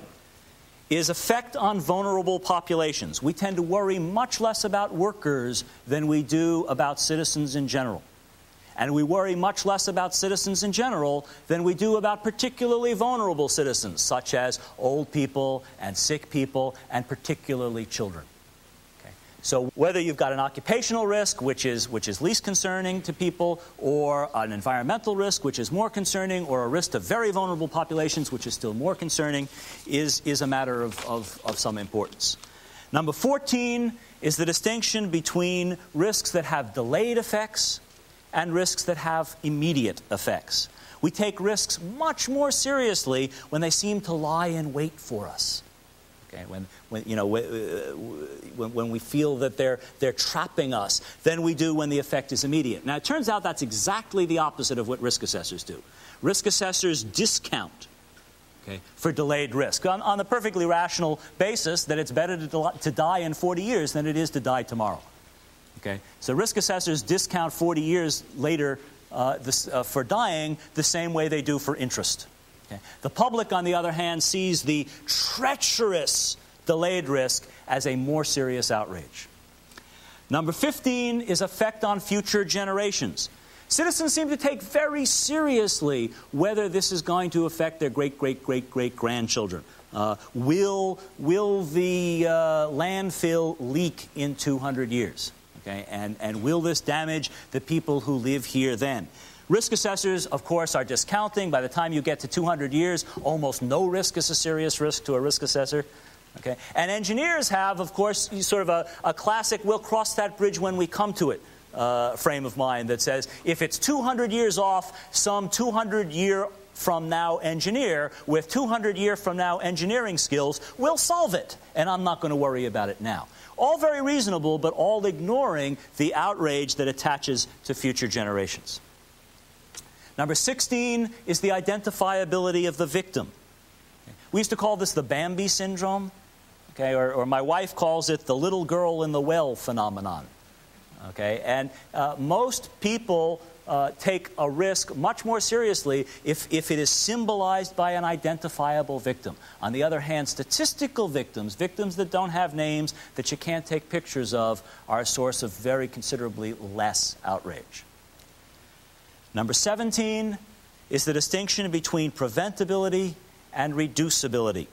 Speaker 2: is effect on vulnerable populations. We tend to worry much less about workers than we do about citizens in general. And we worry much less about citizens in general than we do about particularly vulnerable citizens, such as old people and sick people, and particularly children. So whether you've got an occupational risk, which is, which is least concerning to people, or an environmental risk, which is more concerning, or a risk to very vulnerable populations, which is still more concerning, is, is a matter of, of, of some importance. Number 14 is the distinction between risks that have delayed effects and risks that have immediate effects. We take risks much more seriously when they seem to lie in wait for us. Okay, when, when, you know, uh, when, when we feel that they're, they're trapping us than we do when the effect is immediate. Now, it turns out that's exactly the opposite of what risk assessors do. Risk assessors discount okay, for delayed risk on, on the perfectly rational basis that it's better to, to die in 40 years than it is to die tomorrow. Okay? So risk assessors discount 40 years later uh, this, uh, for dying the same way they do for interest. Okay? The public, on the other hand, sees the treacherous delayed risk as a more serious outrage. Number 15 is effect on future generations. Citizens seem to take very seriously whether this is going to affect their great, great, great, great grandchildren. Uh, will, will the uh, landfill leak in 200 years? Okay? And, and will this damage the people who live here then? Risk assessors, of course, are discounting. By the time you get to 200 years, almost no risk is a serious risk to a risk assessor. Okay? And engineers have, of course, sort of a, a classic, we'll cross that bridge when we come to it. Uh, frame of mind that says if it's 200 years off, some 200 year from now engineer with 200 year from now engineering skills will solve it, and I'm not going to worry about it now. All very reasonable, but all ignoring the outrage that attaches to future generations. Number 16 is the identifiability of the victim. We used to call this the Bambi syndrome, okay, or, or my wife calls it the little girl in the well phenomenon. Okay, and uh, most people uh, take a risk much more seriously if, if it is symbolized by an identifiable victim. On the other hand, statistical victims, victims that don't have names, that you can't take pictures of, are a source of very considerably less outrage. Number 17 is the distinction between preventability and reducibility.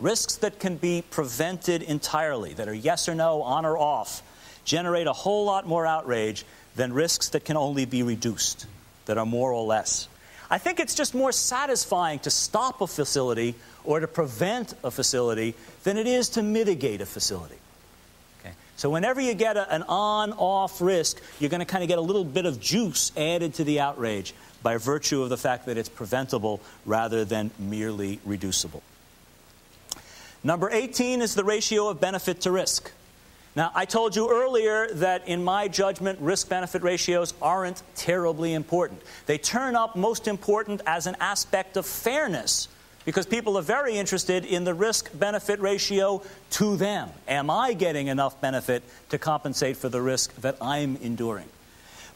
Speaker 2: Risks that can be prevented entirely, that are yes or no, on or off, generate a whole lot more outrage than risks that can only be reduced, that are more or less. I think it's just more satisfying to stop a facility or to prevent a facility than it is to mitigate a facility. So, whenever you get a, an on off risk, you're going to kind of get a little bit of juice added to the outrage by virtue of the fact that it's preventable rather than merely reducible. Number 18 is the ratio of benefit to risk. Now, I told you earlier that in my judgment, risk benefit ratios aren't terribly important. They turn up most important as an aspect of fairness because people are very interested in the risk benefit ratio to them. Am I getting enough benefit to compensate for the risk that I'm enduring?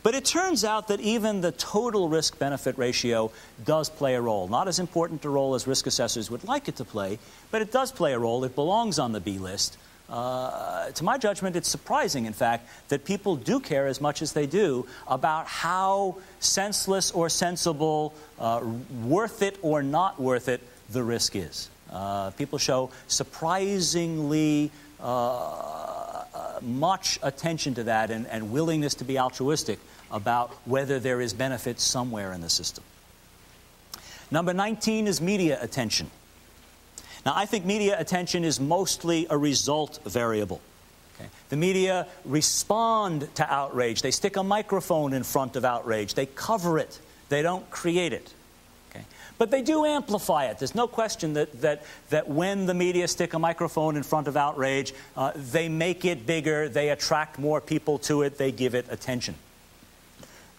Speaker 2: But it turns out that even the total risk benefit ratio does play a role. Not as important a role as risk assessors would like it to play, but it does play a role. It belongs on the B list. Uh, to my judgment, it's surprising, in fact, that people do care as much as they do about how senseless or sensible, uh, worth it or not worth it, the risk is. Uh, people show surprisingly uh, much attention to that and, and willingness to be altruistic about whether there is benefit somewhere in the system. Number 19 is media attention. Now, I think media attention is mostly a result variable. Okay? The media respond to outrage. They stick a microphone in front of outrage. They cover it. They don't create it. But they do amplify it. There's no question that, that, that when the media stick a microphone in front of outrage, uh, they make it bigger, they attract more people to it, they give it attention.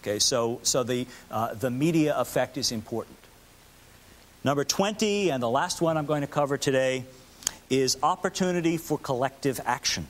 Speaker 2: Okay, so, so the, uh, the media effect is important. Number 20, and the last one I'm going to cover today, is opportunity for collective action.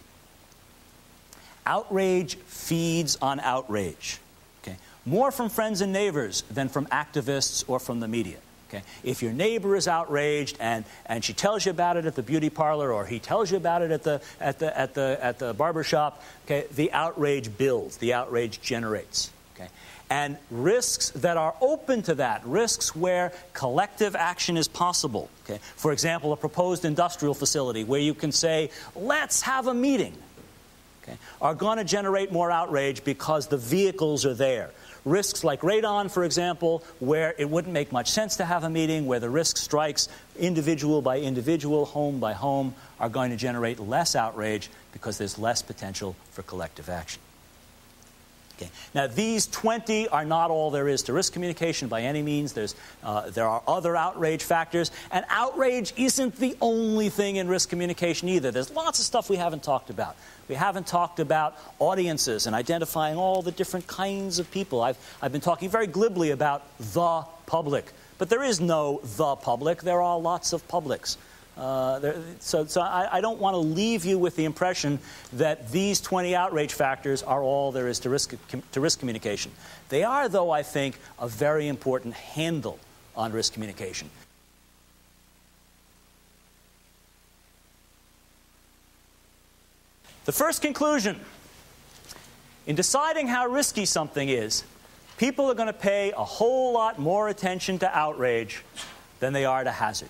Speaker 2: Outrage feeds on outrage. Okay? More from friends and neighbors than from activists or from the media. Okay? If your neighbor is outraged and, and she tells you about it at the beauty parlor or he tells you about it at the, at the, at the, at the barber shop, okay, the outrage builds, the outrage generates. Okay? and risks that are open to that, risks where collective action is possible. Okay? For example, a proposed industrial facility where you can say, let's have a meeting, okay, are going to generate more outrage because the vehicles are there. Risks like radon, for example, where it wouldn't make much sense to have a meeting, where the risk strikes individual by individual, home by home, are going to generate less outrage because there's less potential for collective action. Now, these 20 are not all there is to risk communication by any means. There's, uh, there are other outrage factors, and outrage isn't the only thing in risk communication either. There's lots of stuff we haven't talked about. We haven't talked about audiences and identifying all the different kinds of people. I've, I've been talking very glibly about the public. But there is no the public, there are lots of publics. Uh, so, so I, I, don't want to leave you with the impression that these 20 outrage factors are all there is to risk, to risk communication. They are, though, I think, a very important handle on risk communication. The first conclusion in deciding how risky something is, people are going to pay a whole lot more attention to outrage than they are to hazard.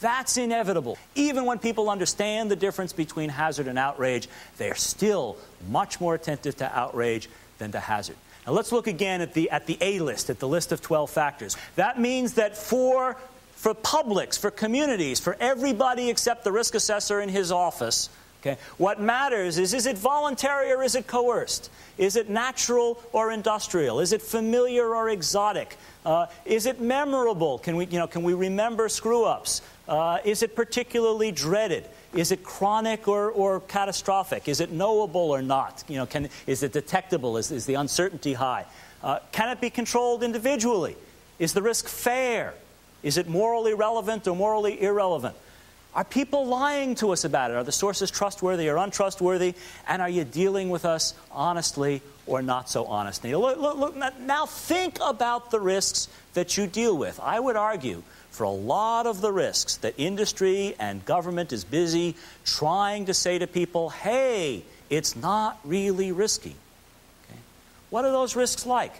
Speaker 2: That's inevitable. Even when people understand the difference between hazard and outrage, they're still much more attentive to outrage than to hazard. Now let's look again at the, at the A list, at the list of 12 factors. That means that for, for publics, for communities, for everybody except the risk assessor in his office, Okay? What matters is is it voluntary or is it coerced? Is it natural or industrial? Is it familiar or exotic? Uh, is it memorable? Can we, you know, can we remember screw ups? Uh, is it particularly dreaded? Is it chronic or, or catastrophic? Is it knowable or not? You know, can, is it detectable? Is, is the uncertainty high? Uh, can it be controlled individually? Is the risk fair? Is it morally relevant or morally irrelevant? Are people lying to us about it? Are the sources trustworthy or untrustworthy? And are you dealing with us honestly or not so honestly? Look, look, look, now think about the risks that you deal with. I would argue for a lot of the risks that industry and government is busy trying to say to people, hey, it's not really risky. Okay? What are those risks like?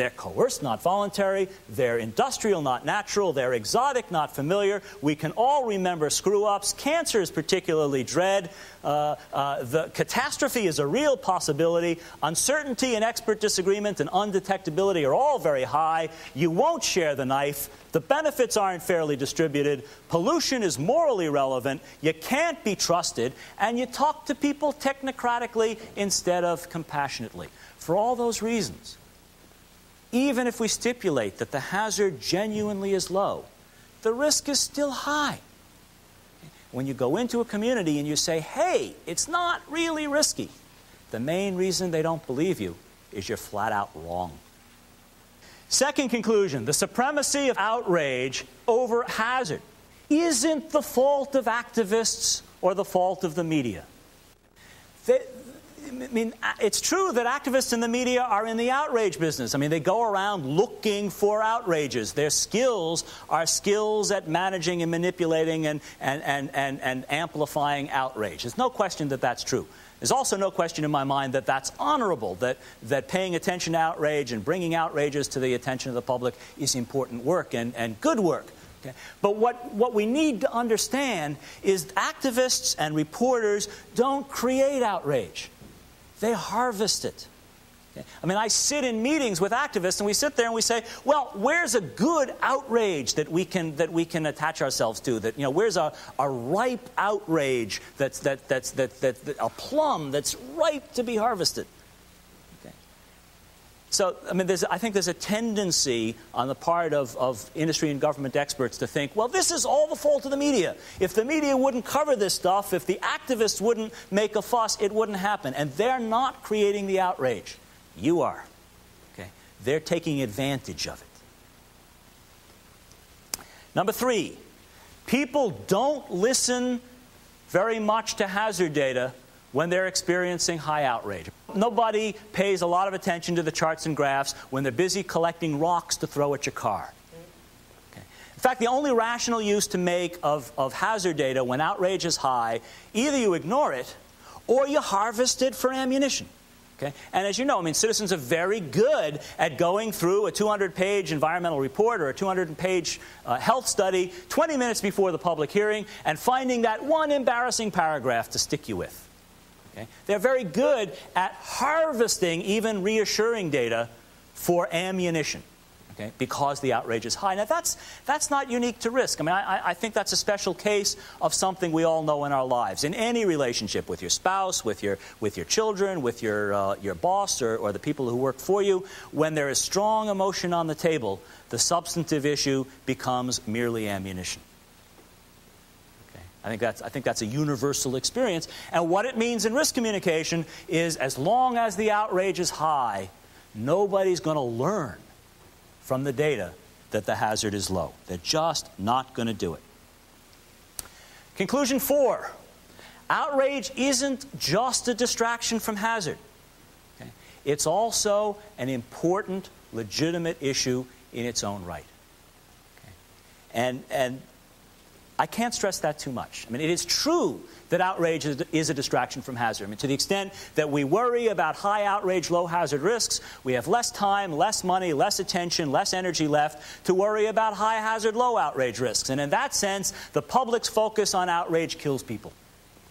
Speaker 2: They're coerced, not voluntary. They're industrial, not natural. They're exotic, not familiar. We can all remember screw ups. Cancer is particularly dread. Uh, uh, the catastrophe is a real possibility. Uncertainty and expert disagreement and undetectability are all very high. You won't share the knife. The benefits aren't fairly distributed. Pollution is morally relevant. You can't be trusted. And you talk to people technocratically instead of compassionately. For all those reasons, even if we stipulate that the hazard genuinely is low, the risk is still high. When you go into a community and you say, hey, it's not really risky, the main reason they don't believe you is you're flat out wrong. Second conclusion the supremacy of outrage over hazard isn't the fault of activists or the fault of the media. I mean, it's true that activists in the media are in the outrage business. I mean, they go around looking for outrages. Their skills are skills at managing and manipulating and, and, and, and, and amplifying outrage. There's no question that that's true. There's also no question in my mind that that's honorable, that, that paying attention to outrage and bringing outrages to the attention of the public is important work and, and good work. Okay? But what, what we need to understand is activists and reporters don't create outrage. They harvest it. I mean, I sit in meetings with activists and we sit there and we say, well, where's a good outrage that we can, that we can attach ourselves to? That, you know, where's a, a ripe outrage that's, that, that's, that, that, that, a plum that's ripe to be harvested? So, I mean, I think there's a tendency on the part of, of industry and government experts to think, well, this is all the fault of the media. If the media wouldn't cover this stuff, if the activists wouldn't make a fuss, it wouldn't happen. And they're not creating the outrage. You are. Okay? They're taking advantage of it. Number three, people don't listen very much to hazard data when they're experiencing high outrage. Nobody pays a lot of attention to the charts and graphs when they're busy collecting rocks to throw at your car. Okay. In fact, the only rational use to make of, of hazard data when outrage is high, either you ignore it or you harvest it for ammunition. Okay? And as you know, I mean, citizens are very good at going through a 200 page environmental report or a 200 page uh, health study 20 minutes before the public hearing and finding that one embarrassing paragraph to stick you with. Okay? They're very good at harvesting even reassuring data for ammunition. Okay, because the outrage is high. Now, that's, that's not unique to risk. I mean, I, I think that's a special case of something we all know in our lives. In any relationship with your spouse, with your, with your children, with your, uh, your boss, or, or the people who work for you, when there is strong emotion on the table, the substantive issue becomes merely ammunition. I think, that's, I think that's a universal experience. And what it means in risk communication is as long as the outrage is high, nobody's going to learn from the data that the hazard is low. They're just not going to do it. Conclusion four outrage isn't just a distraction from hazard, okay? it's also an important, legitimate issue in its own right. And, and I can't stress that too much. I mean, it is true that outrage is a distraction from hazard. I mean, to the extent that we worry about high outrage, low hazard risks, we have less time, less money, less attention, less energy left to worry about high hazard, low outrage risks. And in that sense, the public's focus on outrage kills people.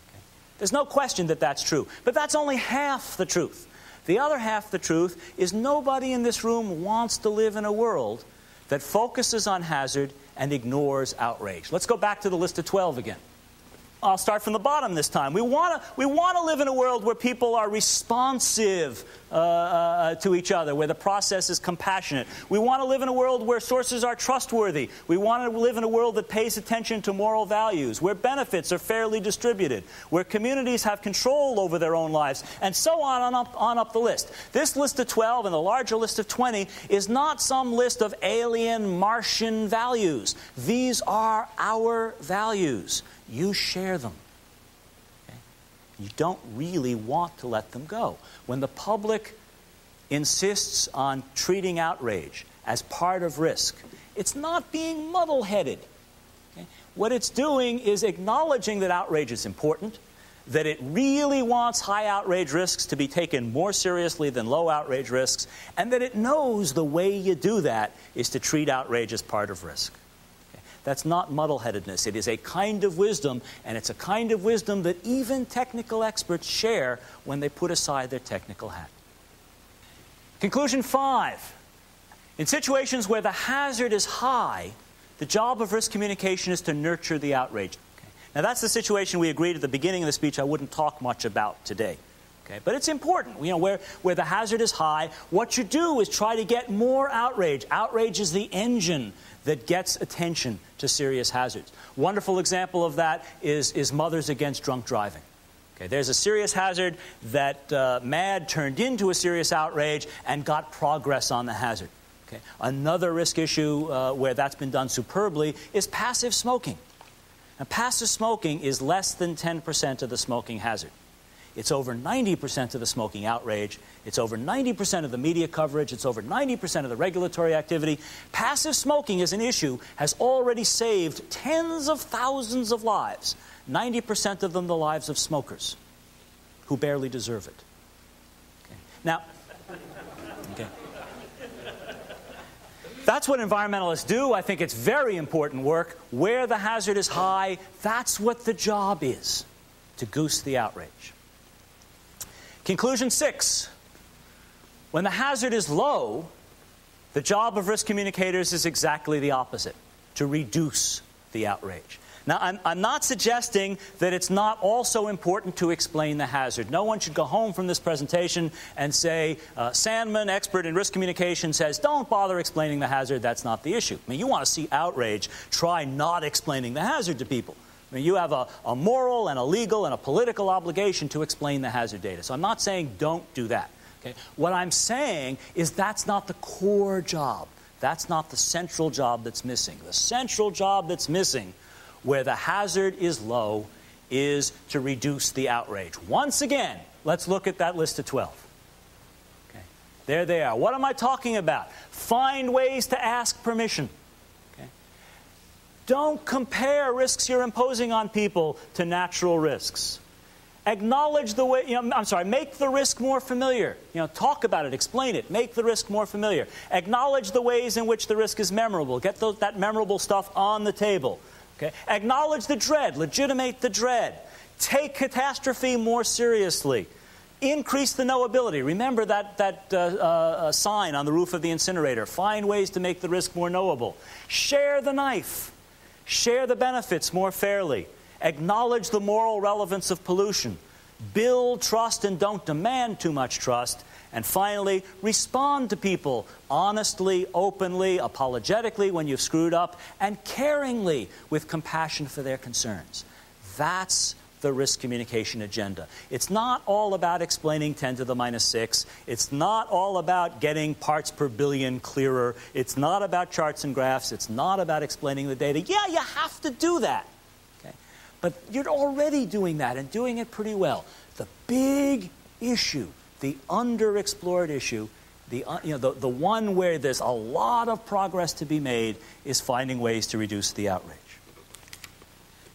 Speaker 2: Okay? There's no question that that's true. But that's only half the truth. The other half the truth is nobody in this room wants to live in a world that focuses on hazard and ignores outrage. Let's go back to the list of 12 again. I'll start from the bottom this time. We want to we wanna live in a world where people are responsive uh, uh, to each other, where the process is compassionate. We want to live in a world where sources are trustworthy. We want to live in a world that pays attention to moral values, where benefits are fairly distributed, where communities have control over their own lives, and so on, on up, on up the list. This list of 12 and the larger list of 20 is not some list of alien Martian values. These are our values. You share them. Okay? You don't really want to let them go. When the public insists on treating outrage as part of risk, it's not being muddle headed. Okay? What it's doing is acknowledging that outrage is important, that it really wants high outrage risks to be taken more seriously than low outrage risks, and that it knows the way you do that is to treat outrage as part of risk. That's not muddleheadedness. It is a kind of wisdom, and it's a kind of wisdom that even technical experts share when they put aside their technical hat. Conclusion five In situations where the hazard is high, the job of risk communication is to nurture the outrage. Okay. Now, that's the situation we agreed at the beginning of the speech I wouldn't talk much about today. Okay, but it's important. You know, where, where the hazard is high, what you do is try to get more outrage. Outrage is the engine that gets attention to serious hazards. Wonderful example of that is, is Mothers Against Drunk Driving. Okay, there's a serious hazard that uh, MADD turned into a serious outrage and got progress on the hazard. Okay. Another risk issue uh, where that's been done superbly is passive smoking. Now, passive smoking is less than 10% of the smoking hazard. It's over 90% of the smoking outrage. It's over 90% of the media coverage. It's over 90% of the regulatory activity. Passive smoking as an issue has already saved tens of thousands of lives, 90% of them the lives of smokers who barely deserve it. Okay. Now, okay. That's what environmentalists do. I think it's very important work. Where the hazard is high, that's what the job is to goose the outrage. Conclusion six when the hazard is low, the job of risk communicators is exactly the opposite to reduce the outrage. Now, I'm, I'm, not suggesting that it's not also important to explain the hazard. No one should go home from this presentation and say, uh, Sandman, expert in risk communication, says, don't bother explaining the hazard. That's not the issue. I mean, you want to see outrage. Try not explaining the hazard to people. I mean, you have a, a moral and a legal and a political obligation to explain the hazard data. So I'm not saying don't do that. Okay? What I'm saying is that's not the core job. That's not the central job that's missing. The central job that's missing, where the hazard is low, is to reduce the outrage. Once again, let's look at that list of 12. Okay. There they are. What am I talking about? Find ways to ask permission. Don't compare risks you're imposing on people to natural risks. Acknowledge the way, you know, I'm sorry, make the risk more familiar. You know, talk about it, explain it, make the risk more familiar. Acknowledge the ways in which the risk is memorable. Get those, that memorable stuff on the table. Okay? Acknowledge the dread, legitimate the dread. Take catastrophe more seriously. Increase the knowability. Remember that, that uh, uh, sign on the roof of the incinerator. Find ways to make the risk more knowable. Share the knife. Share the benefits more fairly. Acknowledge the moral relevance of pollution. Build trust and don't demand too much trust. And finally, respond to people honestly, openly, apologetically when you've screwed up, and caringly with compassion for their concerns. That's the risk communication agenda. It's not all about explaining 10 to the minus 6. It's not all about getting parts per billion clearer. It's not about charts and graphs. It's not about explaining the data. Yeah, you have to do that. Okay? But you're already doing that and doing it pretty well. The big issue, the underexplored issue, the, uh, you know, the, the one where there's a lot of progress to be made is finding ways to reduce the outrage.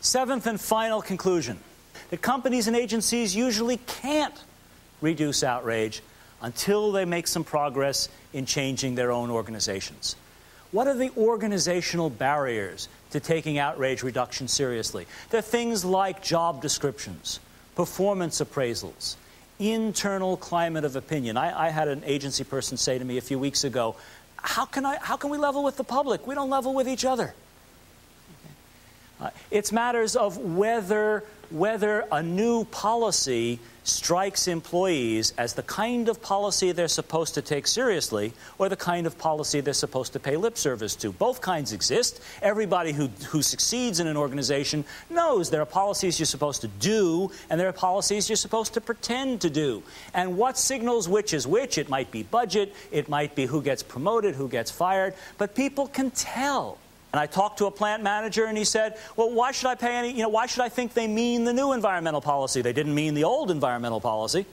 Speaker 2: Seventh and final conclusion that companies and agencies usually can't reduce outrage until they make some progress in changing their own organizations. What are the organizational barriers to taking outrage reduction seriously? They're things like job descriptions, performance appraisals, internal climate of opinion. I, I, had an agency person say to me a few weeks ago, how can, I, how can we level with the public? We don't level with each other. Uh, it's matters of whether, whether a new policy strikes employees as the kind of policy they're supposed to take seriously or the kind of policy they're supposed to pay lip service to. Both kinds exist. Everybody who, who succeeds in an organization knows there are policies you're supposed to do and there are policies you're supposed to pretend to do. And what signals which is which? It might be budget, it might be who gets promoted, who gets fired, but people can tell. And I talked to a plant manager and he said, Well, why should I pay any, you know, why should I think they mean the new environmental policy? They didn't mean the old environmental policy.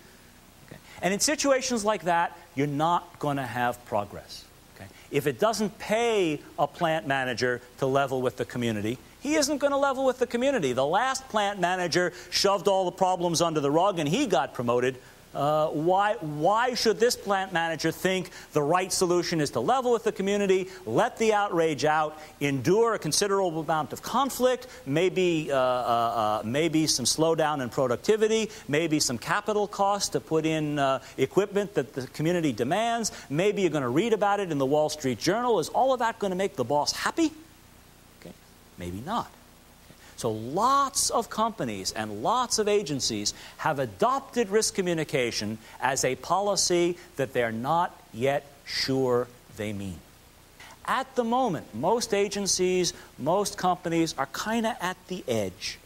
Speaker 2: Okay. And in situations like that, you're not going to have progress. Okay. If it doesn't pay a plant manager to level with the community, he isn't going to level with the community. The last plant manager shoved all the problems under the rug and he got promoted. Uh, why, why should this plant manager think the right solution is to level with the community, let the outrage out, endure a considerable amount of conflict, maybe, uh, uh, uh maybe some slowdown in productivity, maybe some capital cost to put in uh, equipment that the community demands, maybe you're going to read about it in the Wall Street Journal. Is all of that going to make the boss happy? Okay, maybe not. So lots of companies and lots of agencies have adopted risk communication as a policy that they're not yet sure they mean. At the moment, most agencies, most companies are kind of at the edge.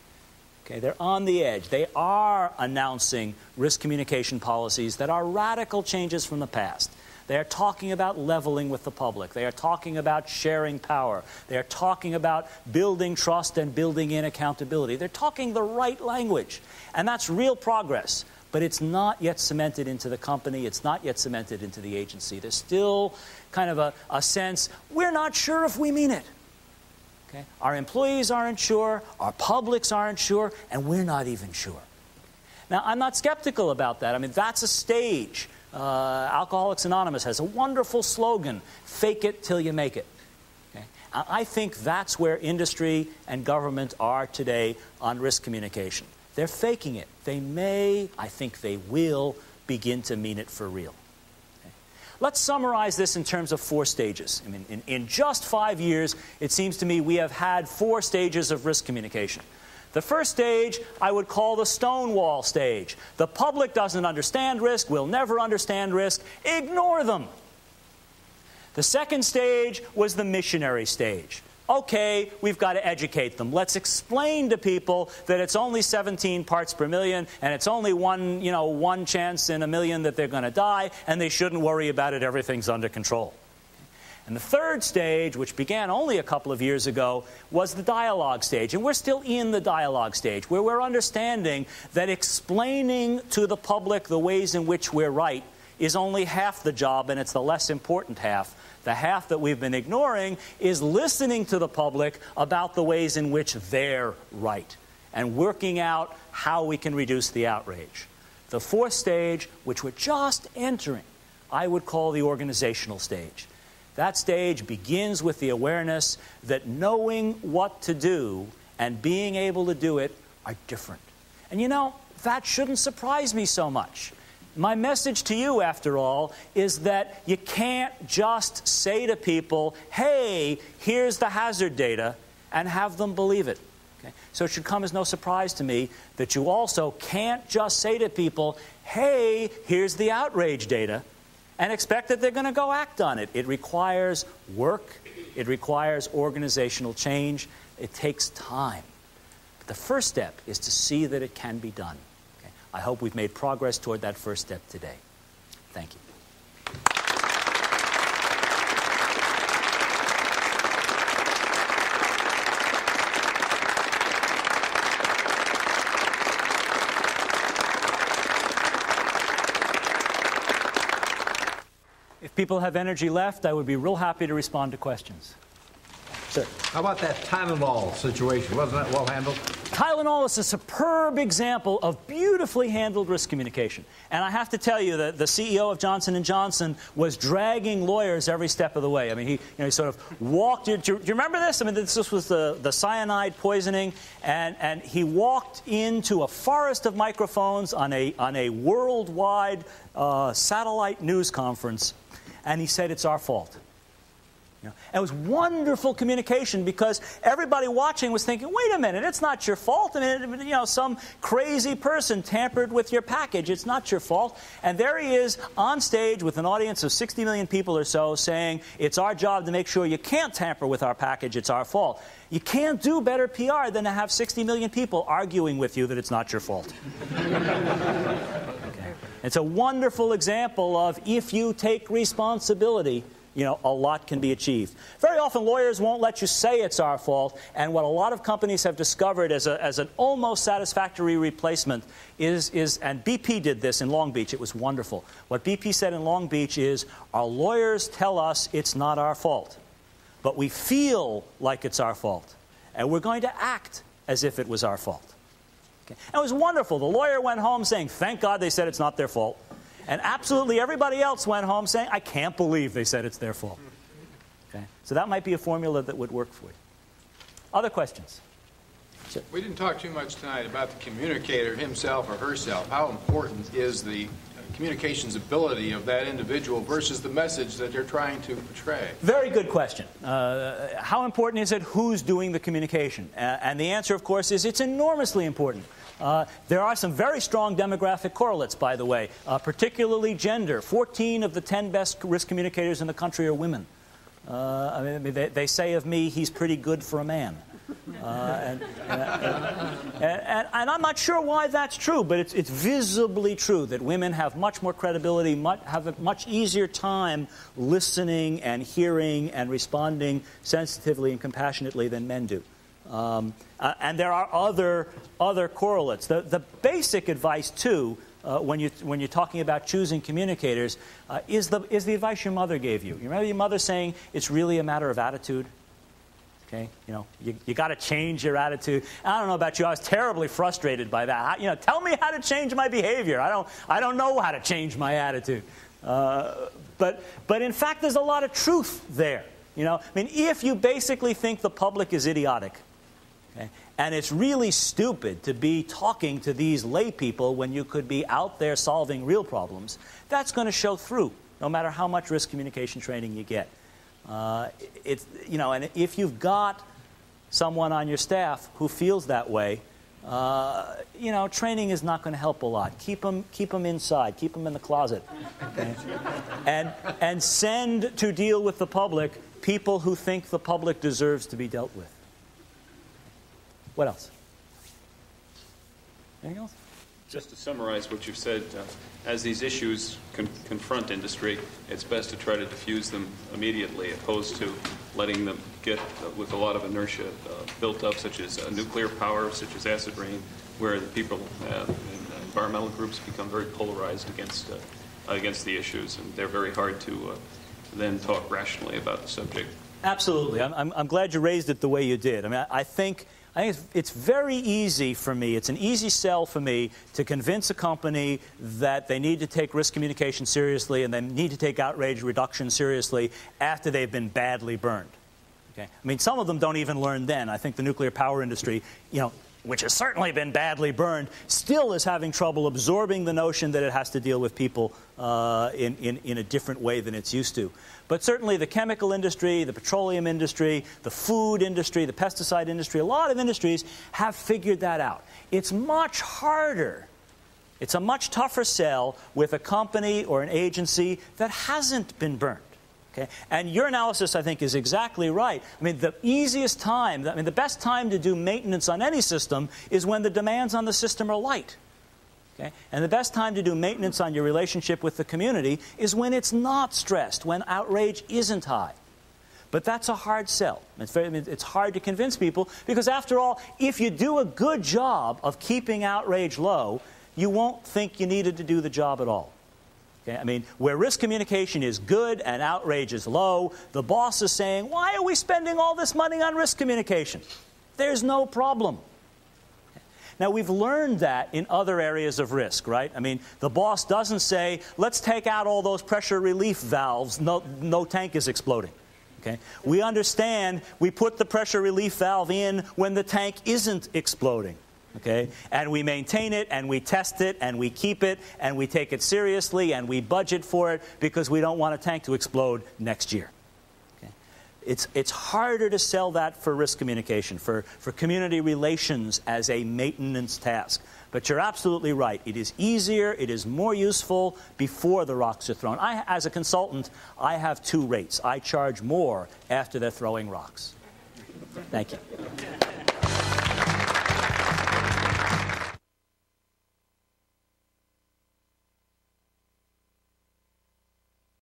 Speaker 2: Okay, they're on the edge. They are announcing risk communication policies that are radical changes from the past. They are talking about leveling with the public. They are talking about sharing power. They are talking about building trust and building in accountability. They're talking the right language. And that's real progress. But it's not yet cemented into the company. It's not yet cemented into the agency. There's still kind of a, a sense we're not sure if we mean it. Okay? Our employees aren't sure, our publics aren't sure, and we're not even sure. Now, I'm not skeptical about that. I mean, that's a stage uh, Alcoholics Anonymous has a wonderful slogan fake it till you make it. Okay? I think that's where industry and government are today on risk communication. They're faking it. They may, I think they will, begin to mean it for real. Let's summarize this in terms of four stages. I mean, in, in just five years, it seems to me we have had four stages of risk communication. The first stage I would call the stonewall stage. The public doesn't understand risk, will never understand risk, ignore them. The second stage was the missionary stage. Okay, we've got to educate them. Let's explain to people that it's only 17 parts per million and it's only one, you know, one chance in a million that they're going to die and they shouldn't worry about it. Everything's under control. And the third stage, which began only a couple of years ago, was the dialogue stage. And we're still in the dialogue stage, where we're understanding that explaining to the public the ways in which we're right is only half the job, and it's the less important half. The half that we've been ignoring is listening to the public about the ways in which they're right and working out how we can reduce the outrage. The fourth stage, which we're just entering, I would call the organizational stage. That stage begins with the awareness that knowing what to do and being able to do it are different. And you know, that shouldn't surprise me so much. My message to you, after all, is that you can't just say to people, hey, here's the hazard data, and have them believe it. Okay? So it should come as no surprise to me that you also can't just say to people, hey, here's the outrage data, and expect that they're going to go act on it. It requires work, it requires organizational change, it takes time. But the first step is to see that it can be done. Okay? I hope we've made progress toward that first step today. Thank you. People have energy left, I would be real happy to respond to questions. Sir.
Speaker 3: How about that Tylenol situation? Wasn't that well handled?
Speaker 2: Tylenol is a superb example of beautifully handled risk communication. And I have to tell you that the CEO of Johnson & Johnson was dragging lawyers every step of the way. I mean, he, you know, he sort of walked. Do, do, you remember this? I mean, this, this was the, the cyanide poisoning. And, and he walked into a forest of microphones on a, on a worldwide uh, satellite news conference. And he said, it's our fault. You know, and it was wonderful communication because everybody watching was thinking, wait a minute, it's not your fault. I mean, you know, some crazy person tampered with your package. It's not your fault. And there he is on stage with an audience of 60 million people or so saying, it's our job to make sure you can't tamper with our package. It's our fault. You can't do better PR than to have 60 million people arguing with you that it's not your fault. okay. It's a wonderful example of if you take responsibility, you know, a lot can be achieved. Very often, lawyers won't let you say it's our fault, and what a lot of companies have discovered as, a, as an almost satisfactory replacement is, is, and BP did this in Long Beach, it was wonderful. What BP said in Long Beach is, our lawyers tell us it's not our fault, but we feel like it's our fault, and we're going to act as if it was our fault. Okay. And it was wonderful. The lawyer went home saying, thank God they said it's not their fault. And absolutely everybody else went home saying, I can't believe they said it's their fault. Okay? So that might be a formula that would work for you. Other questions?
Speaker 4: Sure. We didn't talk too much tonight about the communicator himself or herself. How important is the communications ability of that individual versus the message that they're trying to portray?
Speaker 2: Very good question. Uh, how important is it? Who's doing the communication? Uh, and the answer, of course, is it's enormously important. Uh, there are some very strong demographic correlates, by the way, uh, particularly gender. 14 of the 10 best risk communicators in the country are women. Uh, I mean, they, they, say of me, he's pretty good for a man. Uh, and, and, and, and, I'm not sure why that's true, but it's, it's visibly true that women have much more credibility, much, have a much easier time listening and hearing and responding sensitively and compassionately than men do. Um, uh, and there are other, other correlates. The, the basic advice, too, uh, when, you, when you're talking about choosing communicators, uh, is, the, is the advice your mother gave you. You remember your mother saying it's really a matter of attitude? Okay, you know, you, you got to change your attitude. I don't know about you, I was terribly frustrated by that. I, you know, tell me how to change my behavior. I don't, I don't know how to change my attitude. Uh, but, but in fact, there's a lot of truth there. You know, I mean, if you basically think the public is idiotic, Okay? And it's really stupid to be talking to these lay people when you could be out there solving real problems. That's going to show through, no matter how much risk communication training you get. Uh, it's, you know, and if you've got someone on your staff who feels that way, uh, you know, training is not going to help a lot. Keep them, keep them inside. Keep them in the closet. Okay? and, and send to deal with the public people who think the public deserves to be dealt with. What else? Anything else?
Speaker 5: Just to summarize what you've said, uh, as these issues con- confront industry, it's best to try to diffuse them immediately, opposed to letting them get uh, with a lot of inertia uh, built up, such as uh, nuclear power, such as acid rain, where the people uh, and environmental groups become very polarized against uh, against the issues, and they're very hard to then talk rationally about the subject.
Speaker 2: Absolutely. I'm, I'm, I'm, glad you raised it the way you did. I mean, I, I think I think it's, very easy for me, it's an easy sell for me to convince a company that they need to take risk communication seriously and they need to take outrage reduction seriously after they've been badly burned. Okay? I mean, some of them don't even learn then. I think the nuclear power industry, you know, which has certainly been badly burned, still is having trouble absorbing the notion that it has to deal with people uh, in, in, in a different way than it's used to. But certainly the chemical industry, the petroleum industry, the food industry, the pesticide industry, a lot of industries have figured that out. It's much harder. It's a much tougher sell with a company or an agency that hasn't been burned. Okay? And your analysis, I think, is exactly right. I mean, the easiest time, I mean, the best time to do maintenance on any system is when the demands on the system are light. Okay? And the best time to do maintenance on your relationship with the community is when it's not stressed, when outrage isn't high. But that's a hard sell. It's, very, it's hard to convince people because, after all, if you do a good job of keeping outrage low, you won't think you needed to do the job at all. Okay? I mean, where risk communication is good and outrage is low, the boss is saying, Why are we spending all this money on risk communication? There's no problem. Now, we've learned that in other areas of risk, right? I mean, the boss doesn't say, let's take out all those pressure relief valves, no, no tank is exploding. Okay? We understand we put the pressure relief valve in when the tank isn't exploding. Okay? And we maintain it and we test it and we keep it and we take it seriously and we budget for it because we don't want a tank to explode next year. It's, it's harder to sell that for risk communication, for, for community relations as a maintenance task. But you're absolutely right. It is easier, it is more useful before the rocks are thrown. I, as a consultant, I have two rates. I charge more after they're throwing rocks. Thank you.